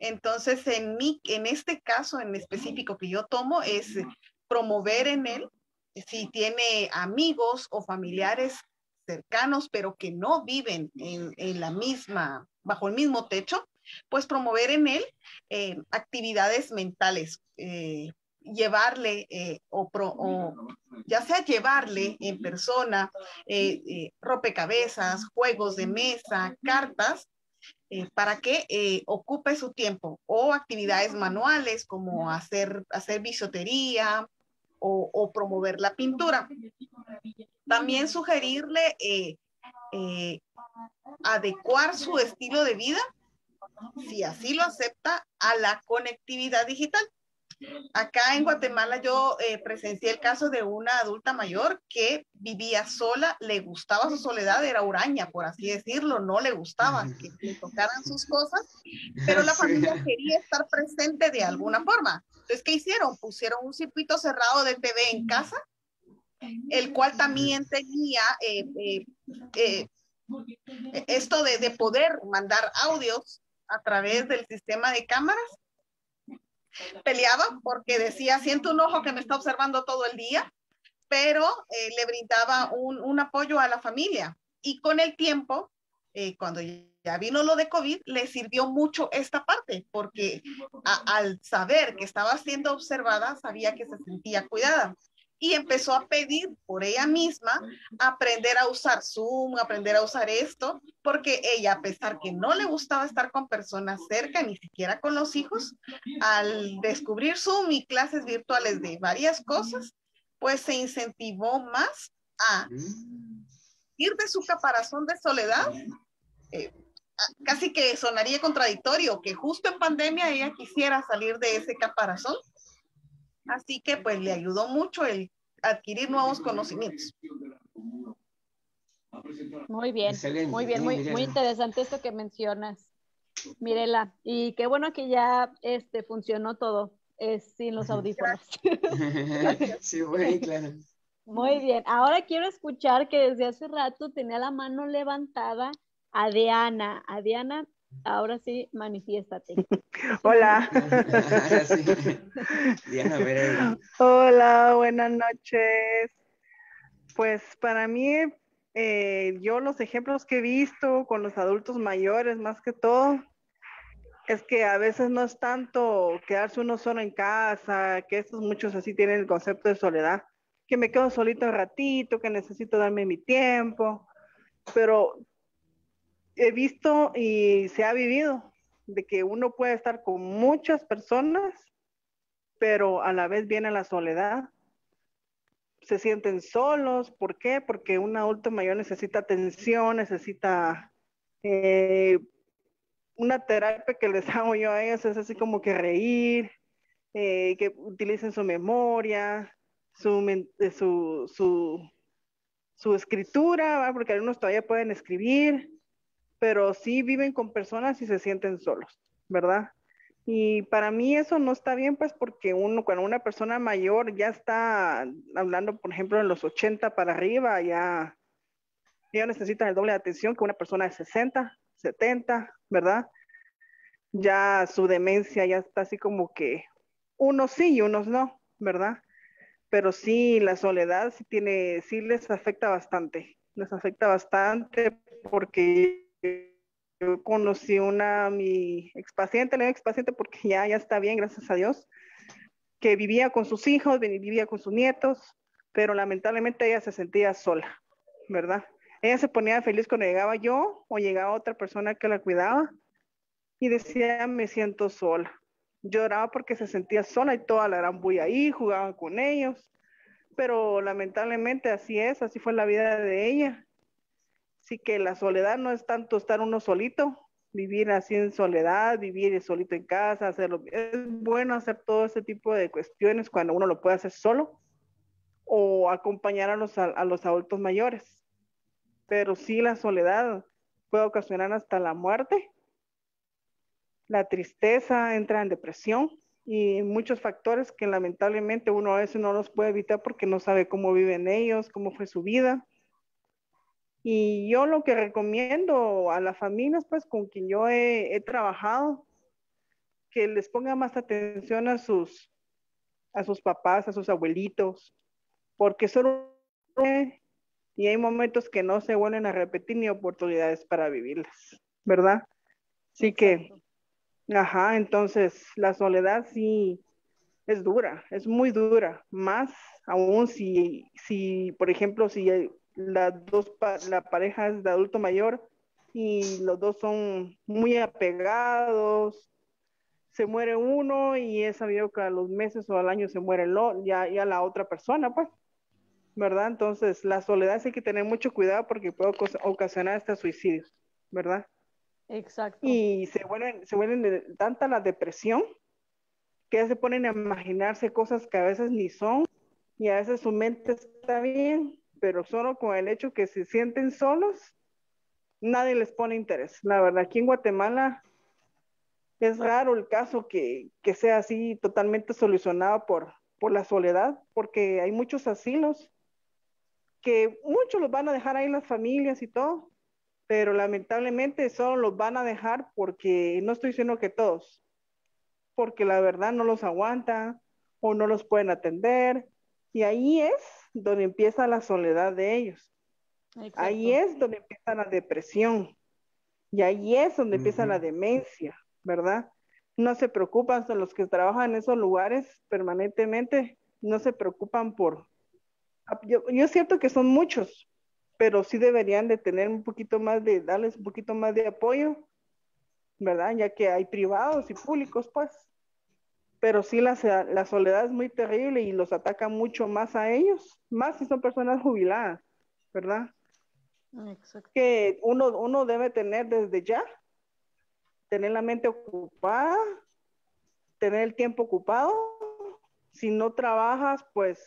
I: Entonces, en, mi, en este caso en específico que yo tomo es promover en él, si tiene amigos o familiares cercanos, pero que no viven en, la misma, bajo el mismo techo, pues promover en él eh, actividades mentales, eh, llevarle eh, o, ya sea llevarle en persona rompecabezas, juegos de mesa, cartas, para que ocupe su tiempo o actividades manuales como hacer, hacer bisotería, o, promover la pintura. También sugerirle adecuar su estilo de vida, si así lo acepta, a la conectividad digital. Acá en Guatemala yo eh, presencié el caso de una adulta mayor que vivía sola, le gustaba su soledad, era huraña, por así decirlo, no le gustaba que le tocaran sus cosas, [LAUGHS] pero la familia quería estar presente de alguna forma. Entonces, ¿qué hicieron? Pusieron un circuito cerrado de TV en casa, el cual también tenía eh, eh, esto de, de poder mandar audios a través del sistema de cámaras peleaba porque decía, siento un ojo que me está observando todo el día, pero eh, le brindaba un, un, apoyo a la familia. Y con el tiempo, eh, cuando ya vino lo de COVID, le sirvió mucho esta parte, porque al saber que estaba siendo observada, sabía que se sentía cuidada y empezó a pedir por ella misma aprender a usar Zoom, aprender a usar esto, porque ella, a pesar que no le gustaba estar con personas cerca, ni siquiera con los hijos, al descubrir Zoom y clases virtuales de varias cosas, pues se incentivó más a ir de su caparazón de soledad. Eh, casi que sonaría contradictorio que justo en pandemia ella quisiera salir de ese caparazón Así que pues le ayudó mucho el adquirir nuevos conocimientos.
B: Muy bien, muy bien, muy, muy interesante esto que mencionas, Mirela. Y qué bueno que ya este, funcionó todo es, sin los audífonos. [LAUGHS]
A: sí, muy claro.
B: Muy bien, ahora quiero escuchar que desde hace rato tenía la mano levantada a Diana. A Diana, Ahora sí, manifiéstate. [LAUGHS]
K: Hola. [LAUGHS] Hola, buenas noches. Pues para mí, eh, yo los ejemplos que he visto con los adultos mayores, más que todo, es que a veces no es tanto quedarse uno solo en casa, que estos muchos así tienen el concepto de soledad, que me quedo solito un ratito, que necesito darme mi tiempo, pero he visto y se ha vivido de que uno puede estar con muchas personas, pero a la vez viene la soledad. Se sienten solos. ¿Por qué? Porque un adulto mayor necesita atención, necesita eh, una terapia que les [LAUGHS] hago yo a ellos, es así como que reír, eh, que utilicen su memoria, su, su, su, su escritura, porque algunos todavía pueden escribir pero sí viven con personas y se sienten solos, ¿verdad? Y para mí eso no está bien, pues porque uno, cuando una persona mayor ya está hablando, por ejemplo, en los 80 para arriba, ya, ya necesitan el doble de atención que una persona de 60, 70, ¿verdad? Ya su demencia ya está así como que unos sí y unos no, ¿verdad? Pero sí, la soledad sí tiene, sí les afecta bastante, les afecta bastante porque yo conocí una, mi expaciente, la expaciente, porque ya, ya está bien, gracias a Dios, que vivía con sus hijos, vivía con sus nietos, pero lamentablemente ella se sentía sola, ¿verdad? Ella se ponía feliz cuando llegaba yo o llegaba otra persona que la cuidaba y decía, me siento sola. Lloraba porque se sentía sola y toda la gran bulla ahí, jugaban con ellos, pero lamentablemente así es, así fue la vida de ella. Así que la soledad no es tanto estar uno solito, vivir así en soledad, vivir solito en casa, hacerlo. Es bueno hacer todo ese tipo de cuestiones cuando uno lo puede hacer solo o acompañar a los, a, los adultos mayores. Pero sí la soledad puede ocasionar hasta la muerte. La tristeza entra en depresión y muchos factores que lamentablemente uno a veces no los puede evitar porque no sabe cómo viven ellos, cómo fue su vida y yo lo que recomiendo a las familias, pues con quien yo he, trabajado, que les pongan más atención a sus, a sus papás, a sus abuelitos, porque son y hay momentos que no se vuelven a repetir ni oportunidades para vivirlas, ¿verdad? Así que, ajá, entonces la soledad sí es dura, es muy dura, más aún si, si por ejemplo, si las dos, la pareja es de adulto mayor y los dos son muy apegados. Se muere uno y es sabido que a los meses o al año se muere lo, ya, ya la otra persona, pues, ¿verdad? Entonces, la soledad hay que tener mucho cuidado porque puede ocasionar hasta suicidios, ¿verdad?
B: Exacto.
K: Y se vuelven, se vuelven tanta la depresión que ya se ponen a imaginarse cosas que a veces ni son y a veces su mente está bien, pero solo con el hecho que se sienten solos, nadie les pone interés. La verdad, aquí en Guatemala es raro el caso que, sea así totalmente solucionado por, por la soledad, porque hay muchos asilos que muchos los van a dejar ahí las familias y todo, pero lamentablemente solo los van a dejar porque, no estoy diciendo que todos, porque la verdad no los aguanta o no los pueden atender. Y ahí es donde empieza la soledad de ellos. Ahí es donde empieza la depresión. Y ahí es donde empieza la demencia, ¿verdad? No se preocupan, son los que trabajan en esos lugares permanentemente, no se preocupan por... Yo, yo siento que son muchos, pero sí deberían de tener un poquito más de, darles un poquito más de apoyo, ¿verdad? Ya que hay privados y públicos, pues. Pero sí la, la soledad es muy terrible y los ataca mucho más a ellos, más si son personas jubiladas, ¿verdad? Exacto. Que uno, uno debe tener desde ya, tener la mente ocupada, tener el tiempo ocupado. Si no trabajas, pues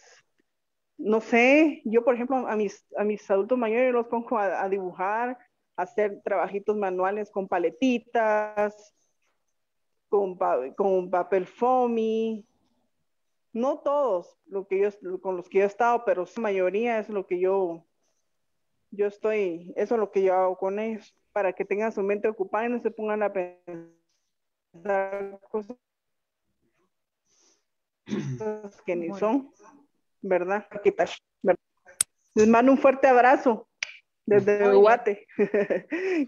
K: no sé, yo por ejemplo a mis, a mis adultos mayores los pongo a, dibujar, a hacer trabajitos manuales con paletitas, con, con papel foamy. No todos lo que yo, con los que yo he estado, pero la mayoría es lo que yo, yo estoy, eso es lo que yo hago con ellos, para que tengan su mente ocupada y no se pongan a pensar cosas que ni son. ¿verdad? Les mando un fuerte abrazo desde Guate.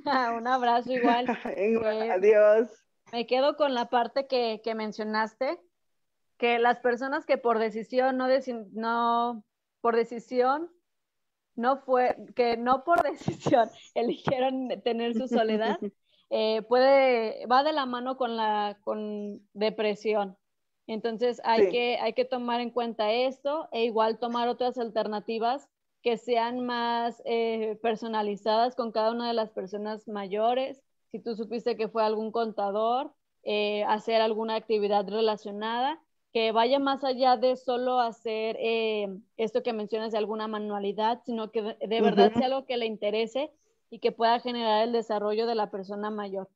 B: Ah, [LAUGHS] un abrazo igual. [LAUGHS]
K: Adiós.
B: Me quedo con la parte que, mencionaste, que las personas que por decisión, no, no por decisión, no fue, que no por [LAUGHS] decisión eligieron tener su soledad, [LAUGHS] eh, puede, va de la mano con la con depresión. Entonces hay, que, hay que tomar en cuenta esto e igual tomar otras alternativas que sean más eh, personalizadas con cada una de las personas mayores. Si tú supiste que fue algún contador, eh, hacer alguna actividad relacionada que vaya más allá de solo hacer eh, esto que mencionas de alguna manualidad, sino que de, verdad sea algo que le interese y que pueda generar el desarrollo de la persona mayor.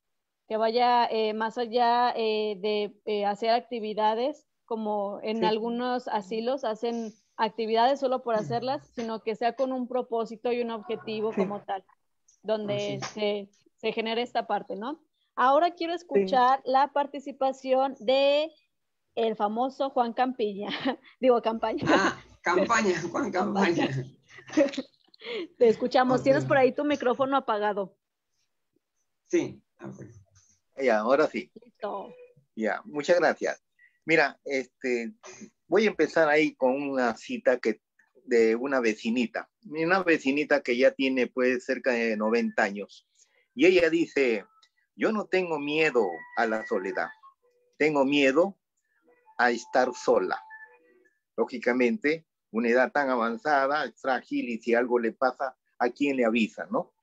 B: Que vaya eh, más allá eh, de eh, hacer actividades como en algunos asilos hacen actividades solo por hacerlas, sino que sea con un propósito y un objetivo como tal, donde se, se genere esta parte, ¿no? Ahora quiero escuchar la participación de el famoso Juan Campilla, [LAUGHS] digo campaña.
A: Ah, [LAUGHS] campaña, Juan Campaña. [LAUGHS]
B: Te escuchamos. Tienes por ahí tu micrófono apagado.
A: Sí.
C: Ya, ahora sí. Ya, muchas gracias. Mira, este, voy a empezar ahí con una cita que de una vecinita, una vecinita que ya tiene pues cerca de 90 años. Y ella dice, yo no tengo miedo a la soledad, tengo miedo a estar sola. Lógicamente, una edad tan avanzada, es frágil y si algo le pasa, ¿a quién le avisa, no?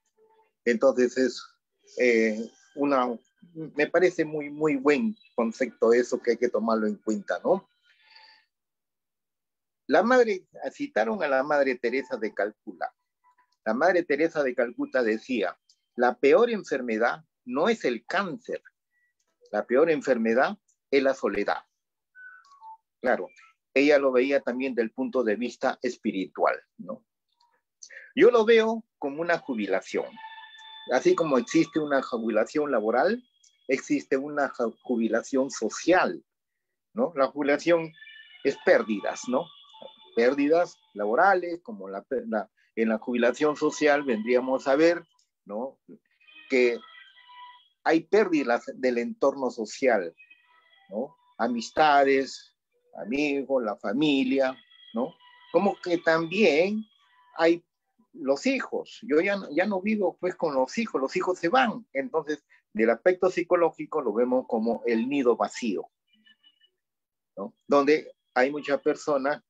C: Entonces es eh, una, me parece muy, muy buen concepto eso que hay que tomarlo en cuenta, ¿no? La madre, citaron a la madre Teresa de Calcuta. La madre Teresa de Calcuta decía, la peor enfermedad no es el cáncer, la peor enfermedad es la soledad. Claro, ella lo veía también del punto de vista espiritual, ¿no? Yo lo veo como una jubilación. Así como existe una jubilación laboral, existe una jubilación social, ¿no? La jubilación es pérdidas, ¿no? Pérdidas laborales, como la, en la jubilación social vendríamos a ver, ¿no? Que hay pérdidas del entorno social, ¿no? Amistades, amigos, la familia, ¿no? Como que también hay los hijos. Yo ya, ya no vivo pues con los hijos, los hijos se van. Entonces del aspecto psicológico lo vemos como el nido vacío, ¿no? donde hay muchas personas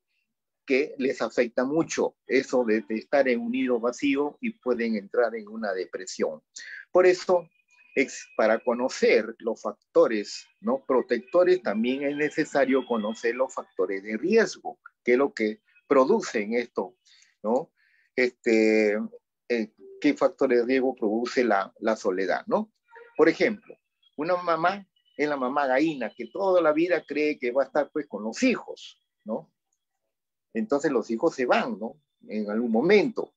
C: que les afecta mucho eso de, estar en un nido vacío y pueden entrar en una depresión. Por eso, es, para conocer los factores no protectores, también es necesario conocer los factores de riesgo, que es lo que producen esto, ¿no? Este, eh, ¿Qué factores de riesgo produce la, la soledad, no? Por ejemplo, una mamá es la mamá gallina que toda la vida cree que va a estar pues con los hijos, ¿no? Entonces los hijos se van, ¿no? En algún momento.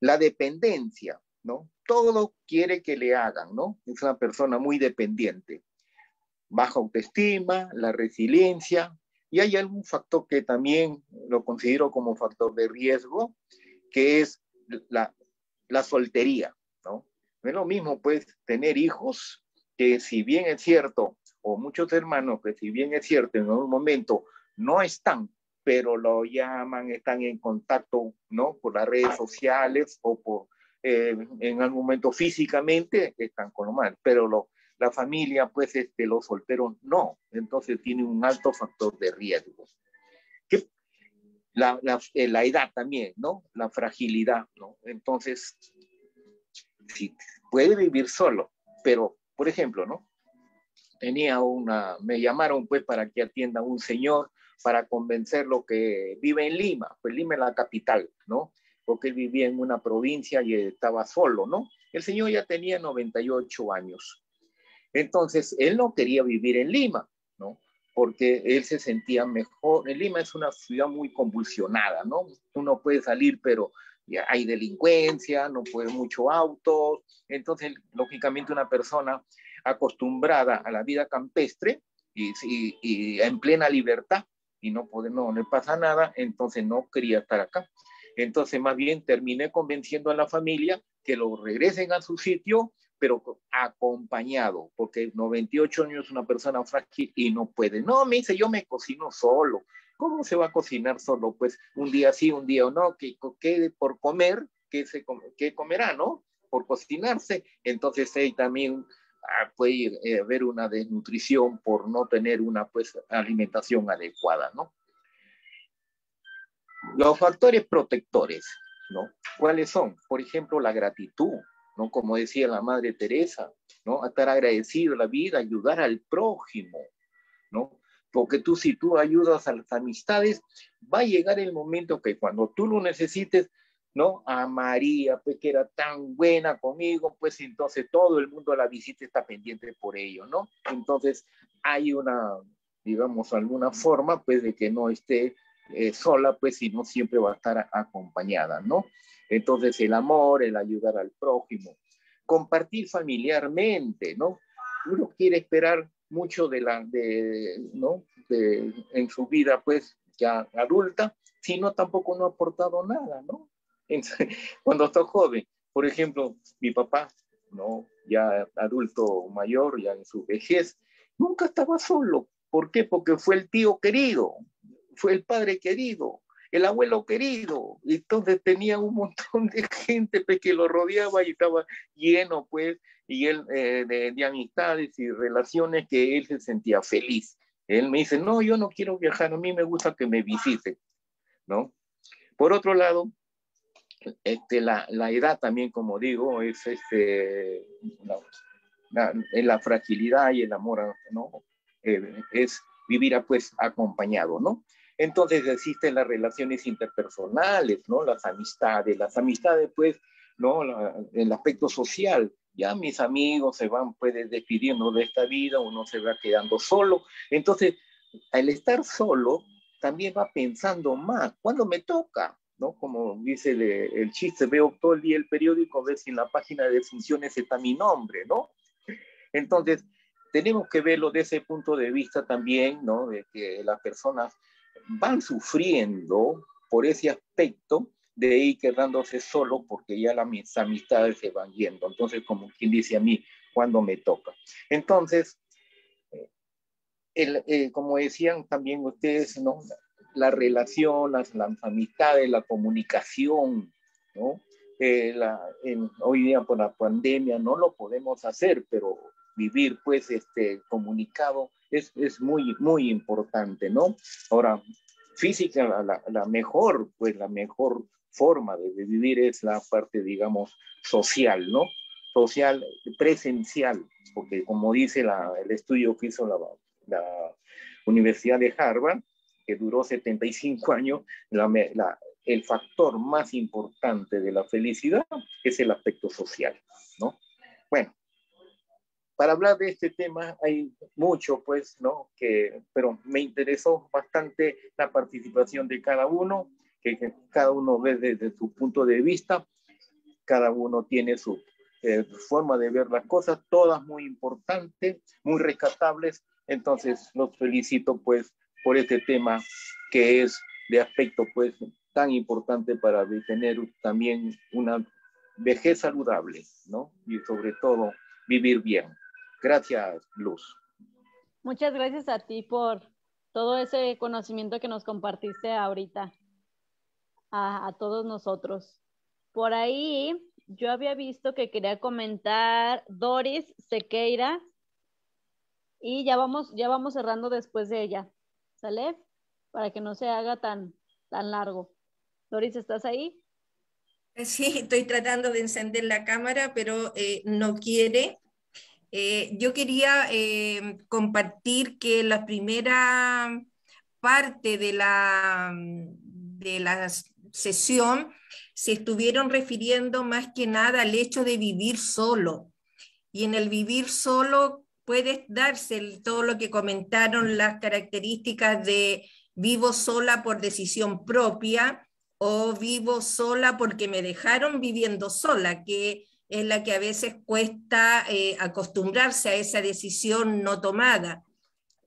C: La dependencia, ¿no? Todo quiere que le hagan, ¿no? Es una persona muy dependiente. Baja autoestima, la resiliencia, Y hay algún factor que también lo considero como factor de riesgo, que es la, la soltería, ¿no? No es lo mismo, pues, tener hijos, que si bien es cierto, o muchos hermanos que si bien es cierto, en un momento no están, pero lo llaman, están en contacto, ¿no? Por las redes sociales o por, eh, en algún momento físicamente, están con lo mal, pero lo, la familia, pues, este, los solteros no, entonces tiene un alto factor de riesgo. La, la, eh, la, edad también, ¿no? La fragilidad, ¿no? Entonces, sí, puede vivir solo, pero, por ejemplo, ¿no? Tenía una, me llamaron pues para que atienda un señor para convencerlo que vive en Lima, pues Lima es la capital, ¿no? Porque él vivía en una provincia y estaba solo, ¿no? El señor ya tenía 98 años. Entonces, él no quería vivir en Lima, ¿no? Porque él se sentía mejor. En Lima es una ciudad muy convulsionada, ¿no? Tú no puedes salir, pero hay delincuencia, no puede mucho auto. Entonces, lógicamente, una persona acostumbrada a la vida campestre y en plena libertad y no puede, no le pasa nada, entonces no quería estar acá. Entonces, más bien terminé convenciendo a la familia que lo regresen a su sitio pero acompañado, porque 98 años es una persona frágil y no puede. No, me dice, yo me cocino solo. ¿Cómo se va a cocinar solo? Pues un día sí, un día no, que, que por comer, que, se, que comerá, ¿no? Por cocinarse. Entonces ahí también puede eh, haber una desnutrición por no tener una pues, alimentación adecuada, ¿no? Los factores protectores, ¿no? ¿Cuáles son? Por ejemplo, la gratitud ¿no? Como decía la Madre Teresa, ¿no? estar agradecido a la vida, ayudar al prójimo, ¿no? Porque tú si tú ayudas a las amistades, va a llegar el momento que cuando tú lo necesites, ¿no? A María, pues que era tan buena conmigo, pues entonces todo el mundo a la visita está pendiente por ello, ¿no? Entonces hay una, digamos, alguna forma, pues de que no esté eh, sola, pues si no siempre va a estar acompañada, ¿no? Entonces, el amor, el ayudar al prójimo, compartir familiarmente, ¿no? Uno quiere esperar mucho de la, de, ¿no? De, en su vida, pues, ya adulta, si no, tampoco no ha aportado nada, ¿no? [LAUGHS] Cuando está joven, por ejemplo, mi papá, ¿no? Ya adulto mayor, ya en su vejez, nunca estaba solo. ¿Por qué? Porque fue el tío querido, fue el padre querido, el abuelo querido. Entonces tenía un montón de [LAUGHS] gente pues, que lo rodeaba y estaba lleno, pues, y él eh, de, amistades y relaciones que él se sentía feliz. Él me dice, no, yo no quiero viajar, a mí me gusta que me visite, ¿no? Por otro lado, este, la, la edad también, como digo, es este, la, la, fragilidad y el amor, ¿no? Eh, es vivir pues acompañado, ¿no? Entonces existen las relaciones interpersonales, ¿no? Las amistades, las amistades, pues, ¿no? el aspecto social. Ya mis amigos se van, pues, despidiendo de esta vida, uno se va quedando solo. Entonces, al estar solo, también va pensando más, ¿cuándo me toca? ¿No? Como dice el, chiste, veo todo el día el periódico, ver si en la página de funciones está mi nombre, ¿no? Entonces, tenemos que verlo desde ese punto de vista también, ¿no? De que las personas van sufriendo por ese aspecto de ir quedándose solo porque ya las amistades se van yendo. Entonces, como quien dice a mí, cuando me toca. Entonces, eh, el, eh, como decían también ustedes, ¿no? La relación, las, las amistades, la comunicación, ¿no? Eh, la, en, hoy día por la pandemia no lo podemos hacer, pero vivir pues este comunicado es, es muy, muy importante, ¿no? Ahora, física, la, la, mejor, pues la mejor forma de, vivir es la parte, digamos, social, ¿no? Social, presencial, porque como dice la, el estudio que hizo la, la, Universidad de Harvard, que duró 75 años, el factor más importante de la felicidad es el aspecto social, ¿no? Bueno, para hablar de este tema hay mucho, pues, ¿no? Que, pero me interesó bastante la participación de cada uno, que, cada uno ve desde su punto de vista, cada uno tiene su eh, forma de ver las cosas, todas muy importantes, muy rescatables. Entonces, los felicito, pues, por este tema que es de aspecto pues tan importante para tener también una vejez saludable, ¿no? Y sobre todo vivir bien. Gracias, Luz.
B: Muchas gracias a ti por todo ese conocimiento que nos compartiste ahorita a, a todos nosotros. Por ahí yo había visto que quería comentar Doris Sequeira y ya vamos, ya vamos cerrando después de ella. Para que no se haga tan, tan largo. Doris, ¿estás ahí?
L: Sí, estoy tratando de encender la cámara, pero eh, no quiere. Eh, yo quería eh, compartir que la primera parte de la, de la sesión se estuvieron refiriendo más que nada al hecho de vivir solo. Y en el vivir solo puede darse todo lo que comentaron las características de vivo sola por decisión propia o vivo sola porque me dejaron viviendo sola, que es la que a veces cuesta eh, acostumbrarse a esa decisión no tomada.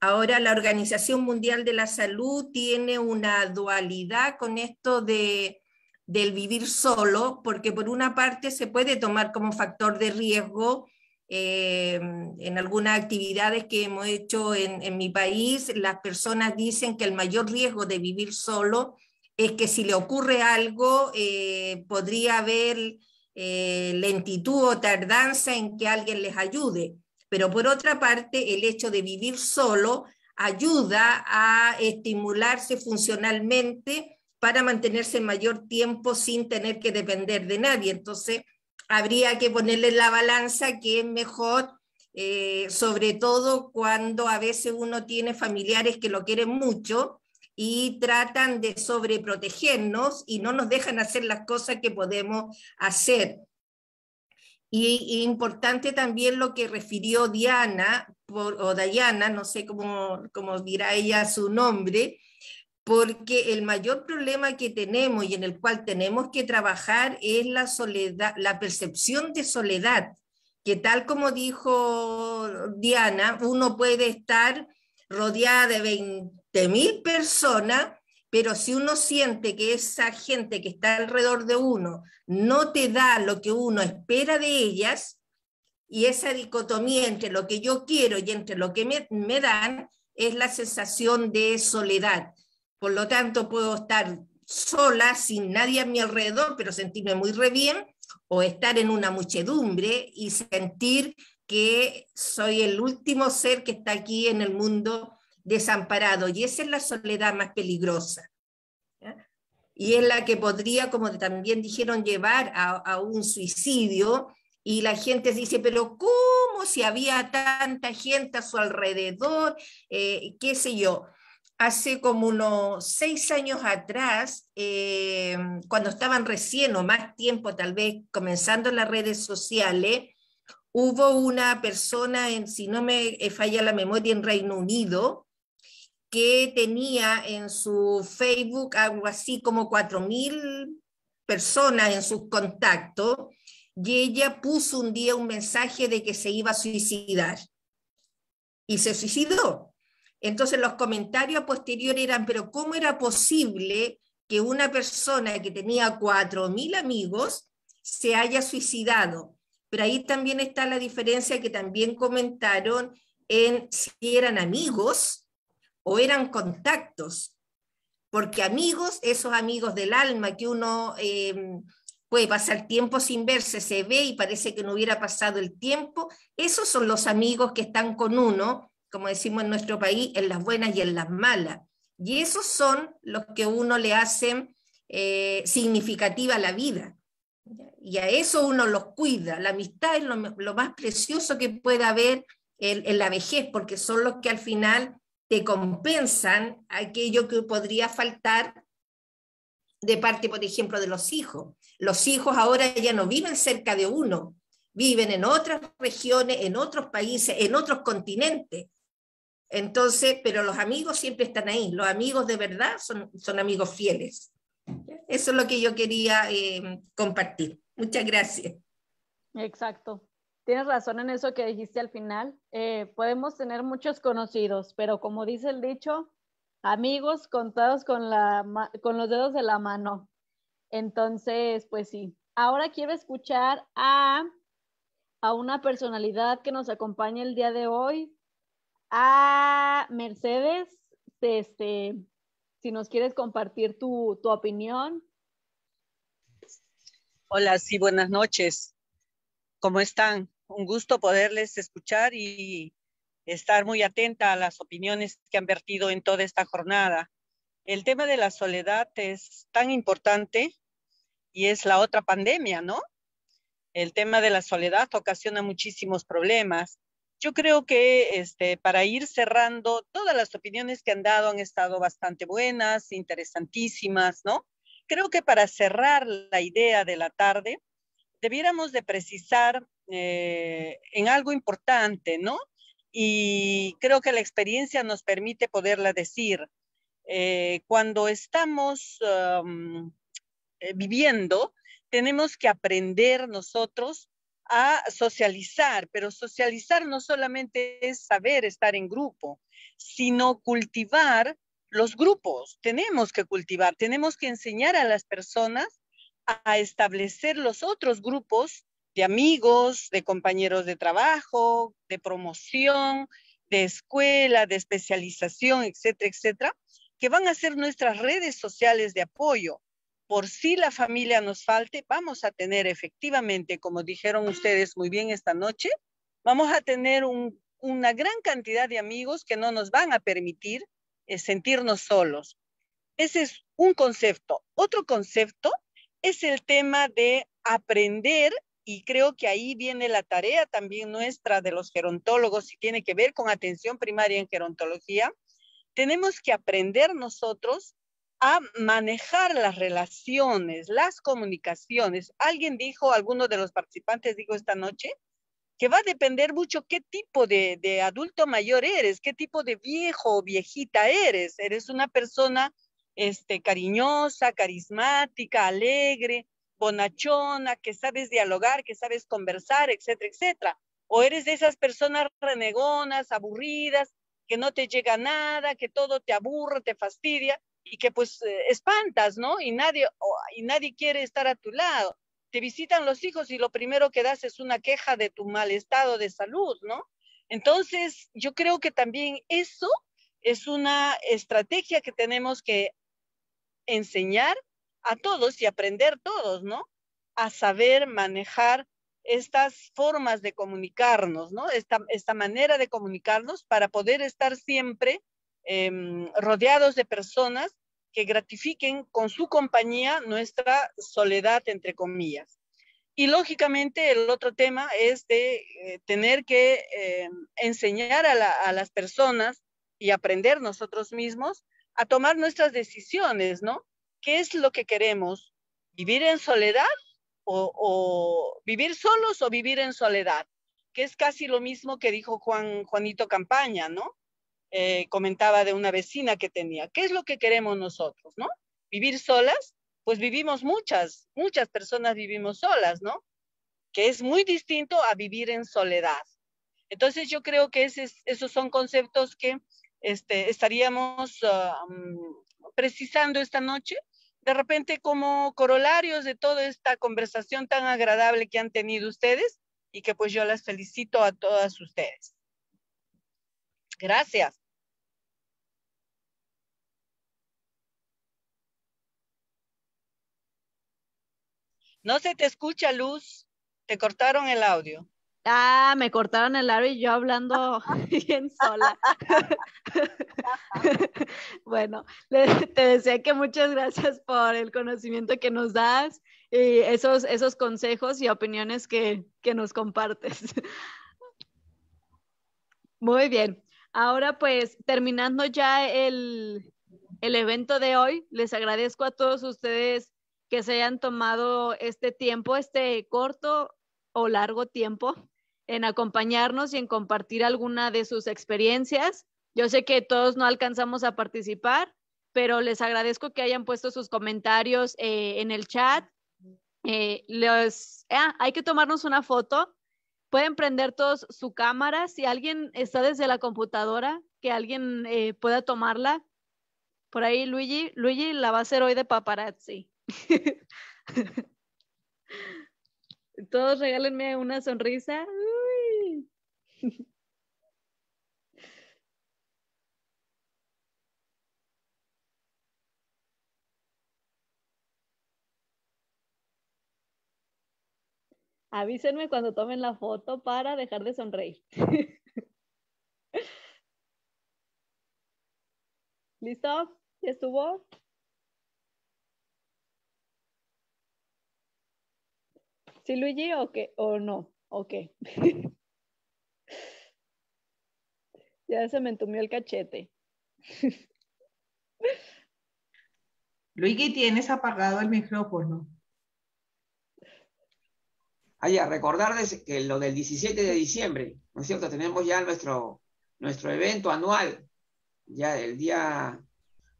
L: Ahora la Organización Mundial de la Salud tiene una dualidad con esto de, del vivir solo, porque por una parte se puede tomar como factor de riesgo eh, en algunas actividades que hemos hecho en, mi país, las personas dicen que el mayor riesgo de vivir solo es que si le ocurre algo, eh, podría haber eh, lentitud o tardanza en que alguien les ayude. Pero por otra parte, el hecho de vivir solo ayuda a estimularse funcionalmente para mantenerse mayor tiempo sin tener que depender de nadie. Entonces, habría que ponerle la balanza que es mejor, eh, sobre todo cuando a veces uno tiene familiares que lo quieren mucho y tratan de sobreprotegernos y no nos dejan hacer las cosas que podemos hacer. Y, importante también lo que refirió Diana, o Dayana, no sé cómo, cómo dirá ella su nombre, porque el mayor problema que tenemos y en el cual tenemos que trabajar es la soledad, la percepción de soledad, que tal como dijo Diana, uno puede estar rodeada de 20 mil personas, pero si uno siente que esa gente que está alrededor de uno no te da lo que uno espera de ellas, y esa dicotomía entre lo que yo quiero y entre lo que me, me dan, es la sensación de soledad. Por lo tanto, puedo estar sola, sin nadie a mi alrededor, pero sentirme muy re bien, o estar en una muchedumbre y sentir que soy el último ser que está aquí en el mundo desamparado. Y esa es la soledad más peligrosa. Y es la que podría, como también dijeron, llevar a, un suicidio. Y la gente dice, pero ¿cómo si había tanta gente a su alrededor? Eh, ¿Qué sé yo? Hace como unos seis años atrás, eh, cuando estaban recién o más tiempo tal vez comenzando las redes sociales, hubo una persona, en, si no me falla la memoria, en Reino Unido, que tenía en su Facebook algo así como 4.000 personas en sus contactos, y ella puso un día un mensaje de que se iba a suicidar. Y se suicidó. Entonces los comentarios posteriores eran, pero ¿cómo era posible que una persona que tenía 4.000 amigos se haya suicidado? Pero ahí también está la diferencia que también comentaron en si eran amigos o eran contactos. Porque amigos, esos amigos del alma que uno eh, puede pasar tiempo sin verse, se ve y parece que no hubiera pasado el tiempo, esos son los amigos que están con uno como decimos en nuestro país, en las buenas y en las malas. Y esos son los que uno le hacen eh, significativa la vida. Y a eso uno los cuida. La amistad es lo, más precioso que puede haber en, en, la vejez, porque son los que al final te compensan aquello que podría faltar de parte, por ejemplo, de los hijos. Los hijos ahora ya no viven cerca de uno, viven en otras regiones, en otros países, en otros continentes. Entonces, pero los amigos siempre están ahí, los amigos de verdad son, son amigos fieles. Eso es lo que yo quería eh, compartir. Muchas gracias.
B: Exacto. Tienes razón en eso que dijiste al final. Eh, podemos tener muchos conocidos, pero como dice el dicho, amigos contados con, la, con los dedos de la mano. Entonces, pues sí. Ahora quiero escuchar a, a una personalidad que nos acompaña el día de hoy, a Mercedes. Este, si nos quieres compartir tu, tu opinión.
M: Hola, sí, buenas noches. ¿Cómo están? Un gusto poderles escuchar y estar muy atenta a las opiniones que han vertido en toda esta jornada. El tema de la soledad es tan importante y es la otra pandemia, ¿no? El tema de la soledad ocasiona muchísimos problemas. Yo creo que este, para ir cerrando, todas las opiniones que han dado han estado bastante buenas, interesantísimas, ¿no? Creo que para cerrar la idea de la tarde, debiéramos de precisar eh, en algo importante, ¿no? y creo que la experiencia nos permite poderla decir. Eh, cuando estamos eh, viviendo, tenemos que aprender nosotros a socializar, pero socializar no solamente es saber estar en grupo, sino cultivar los grupos. Tenemos que cultivar, tenemos que enseñar a las personas a establecer los otros grupos de amigos, de compañeros de trabajo, de promoción, de escuela, de especialización, etcétera, etcétera, que van a ser nuestras redes sociales de apoyo. Por si la familia nos falte, vamos a tener efectivamente, como dijeron ustedes muy bien esta noche, vamos a tener una gran cantidad de amigos que no nos van a permitir eh, sentirnos solos. Ese es un concepto. Otro concepto es el tema de aprender y creo que ahí viene la tarea también nuestra de los gerontólogos y tiene que ver con atención primaria en gerontología. Tenemos que aprender nosotros a manejar las relaciones, las comunicaciones. Alguien dijo, alguno de los participantes dijo esta noche, que va a depender mucho qué tipo de, de adulto mayor eres, qué tipo de viejo o viejita eres. Eres una persona este, cariñosa, carismática, alegre, bonachona, que sabes dialogar, que sabes conversar, etcétera, etcétera. O eres de esas personas renegonas, aburridas, que no te llega nada, que todo te aburre, te fastidia y que pues eh, espantas, ¿no? Y nadie, y nadie quiere estar a tu lado. Te visitan los hijos y lo primero que das es una queja de tu mal estado de salud, ¿no? Entonces, yo creo que también eso es una estrategia que tenemos que enseñar a todos y aprender todos, ¿no? A saber manejar estas formas de comunicarnos, ¿no? Esta, esta manera de comunicarnos para poder estar siempre em, rodeados de personas que gratifiquen con su compañía nuestra soledad, entre comillas. Y lógicamente el otro tema es de eh, tener que em, enseñar a, a, las personas y aprender nosotros mismos a tomar nuestras decisiones, ¿no? ¿qué es lo que queremos? ¿Vivir en soledad o, vivir solos o vivir en soledad? Que es casi lo mismo que dijo Juan, Juanito Campaña, ¿no? Eh, comentaba de una vecina que tenía. ¿Qué es lo que queremos nosotros, no? ¿Vivir solas? Pues vivimos muchas, muchas personas vivimos solas, ¿no? Que es muy distinto a vivir en soledad. Entonces yo creo que esos son conceptos que este, estaríamos ah, mm, precisando esta noche de repente como corolarios de toda esta conversación tan agradable que han tenido ustedes y que pues yo las felicito a todas ustedes. Gracias. No se te escucha, Luz. Te cortaron el audio.
B: Ah, me cortaron el audio y yo hablando [LAUGHS] bien sola. [LAUGHS] bueno, te decía que muchas gracias por el conocimiento que nos das y esos, esos consejos y opiniones que, que nos compartes. [LAUGHS] Muy bien. Ahora pues terminando ya el, el evento de hoy, les agradezco a todos ustedes que se hayan tomado este tiempo, este corto o largo tiempo en acompañarnos y en compartir alguna de sus experiencias. Yo sé que todos no alcanzamos a participar, pero les agradezco que hayan puesto sus comentarios eh, en el chat. Eh, ah, hay que tomarnos una foto. Pueden prender todos su cámara. Si alguien está desde la computadora, que alguien eh, pueda tomarla. Por ahí Luigi, Luigi la va a hacer hoy de paparazzi. [LAUGHS] Todos regálenme una sonrisa. Uy. Avísenme cuando tomen la foto para dejar de sonreír. [LAUGHS] ¿Listo? ¿Ya estuvo? ¿Sí, Luigi, o qué? ¿O no? Ok. [LAUGHS] ya se me entumió el cachete.
E: Luigi, tienes apagado el micrófono.
A: Hay a recordarles que lo del 17 de diciembre, ¿no es cierto? Tenemos ya nuestro, nuestro evento anual, ya el día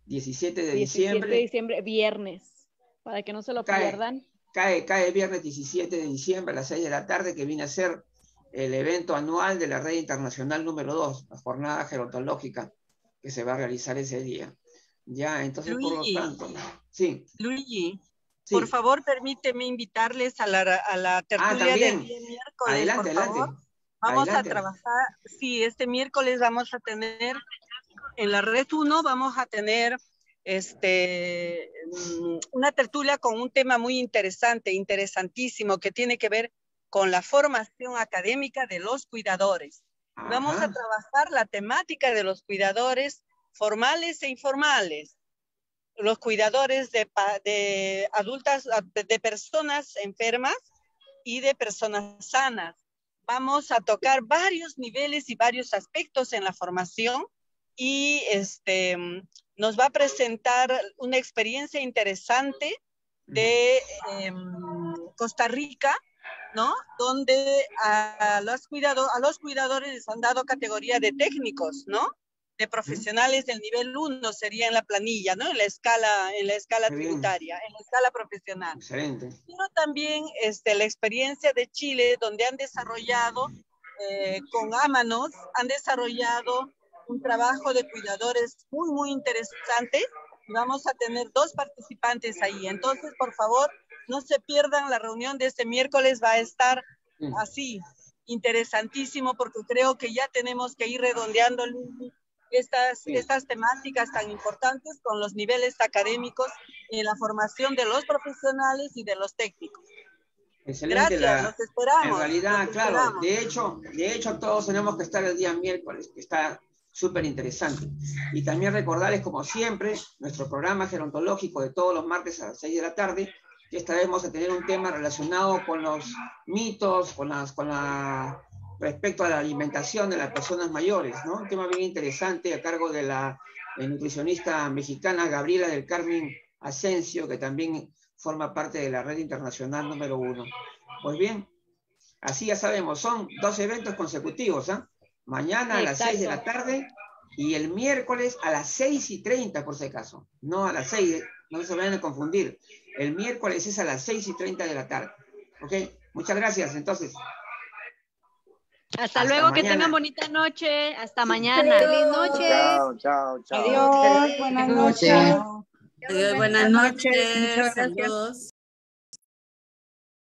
A: 17 de
B: 17
A: diciembre.
B: de diciembre, viernes, para que no se lo
A: Cae.
B: pierdan.
A: Cae, cae viernes 17 de diciembre a las 6 de la tarde, que viene a ser el evento anual de la Red Internacional número 2, la jornada gerontológica que se va a realizar ese día. Ya, entonces, por
M: Luigi.
A: lo tanto, sí.
M: Luigi,
A: Sí.
M: por favor, permíteme invitarles a la, a la tertulia del
A: Ah, también.
M: día miércoles,
A: Adelante,
M: por
A: adelante.
M: favor. Vamos
A: Adelante.
M: a trabajar, sí, este miércoles vamos a tener, en la red 1 vamos a tener este, mm, una tertulia con un tema muy interesante, interesantísimo, que tiene que ver con la formación académica de los cuidadores. Vamos a
A: Ajá.
M: trabajar la temática de los cuidadores formales e informales, los cuidadores de, de adultas, de personas enfermas y de personas sanas. Vamos a tocar varios niveles y varios aspectos en la formación y este, nos va a presentar una experiencia interesante de em, Costa Rica, ¿no? Donde a, los cuidado, a los cuidadores les han dado categoría de técnicos, ¿no? De profesionales del nivel 1 sería en la planilla, ¿no? En la escala, en la escala tributaria, en la escala profesional
A: Excelente.
M: pero también este, la experiencia de Chile, donde han desarrollado eh, con Amanos, han desarrollado un trabajo de cuidadores muy, muy interesante. Vamos a tener dos participantes ahí. Entonces, por favor, no se pierdan la reunión de este miércoles. Va a estar
A: Mm.
M: así, interesantísimo, porque creo que ya tenemos que ir redondeando estas,
A: Sí.
M: estas temáticas tan importantes con los niveles académicos en la formación de los profesionales y de los técnicos.
A: Excelente.
M: Gracias,
A: la-
M: los esperamos.
A: En realidad, claro,
M: esperamos.
A: de hecho, de hecho todos tenemos que estar el día miércoles, que está súper interesante. Y también recordarles, como siempre, nuestro programa gerontológico de todos los martes a las 6 de la tarde, que esta vez vamos a tener un tema relacionado con los mitos, con las, con la, respecto a la alimentación de las personas mayores, ¿no? Un tema bien interesante a cargo de la nutricionista mexicana Gabriela del Carmen Asensio, que también forma parte de la red internacional número uno. Pues bien, así ya sabemos, son dos eventos consecutivos, ¿ah? Mañana a las
B: Exacto.
A: 6 de la tarde y el miércoles a las 6 y 30, por si acaso. No a las 6, no se vayan a confundir. El miércoles es a las 6 y 30 de la tarde. ¿Ok? Muchas gracias. Entonces,
B: Hasta,
A: Hasta
B: luego, que
A: mañana.
B: tengan bonita noche. Hasta mañana.
G: Feliz noche.
C: Chao, chao, chao.
J: Adiós, buenas noches.
N: Adiós, buenas noches. Saludos.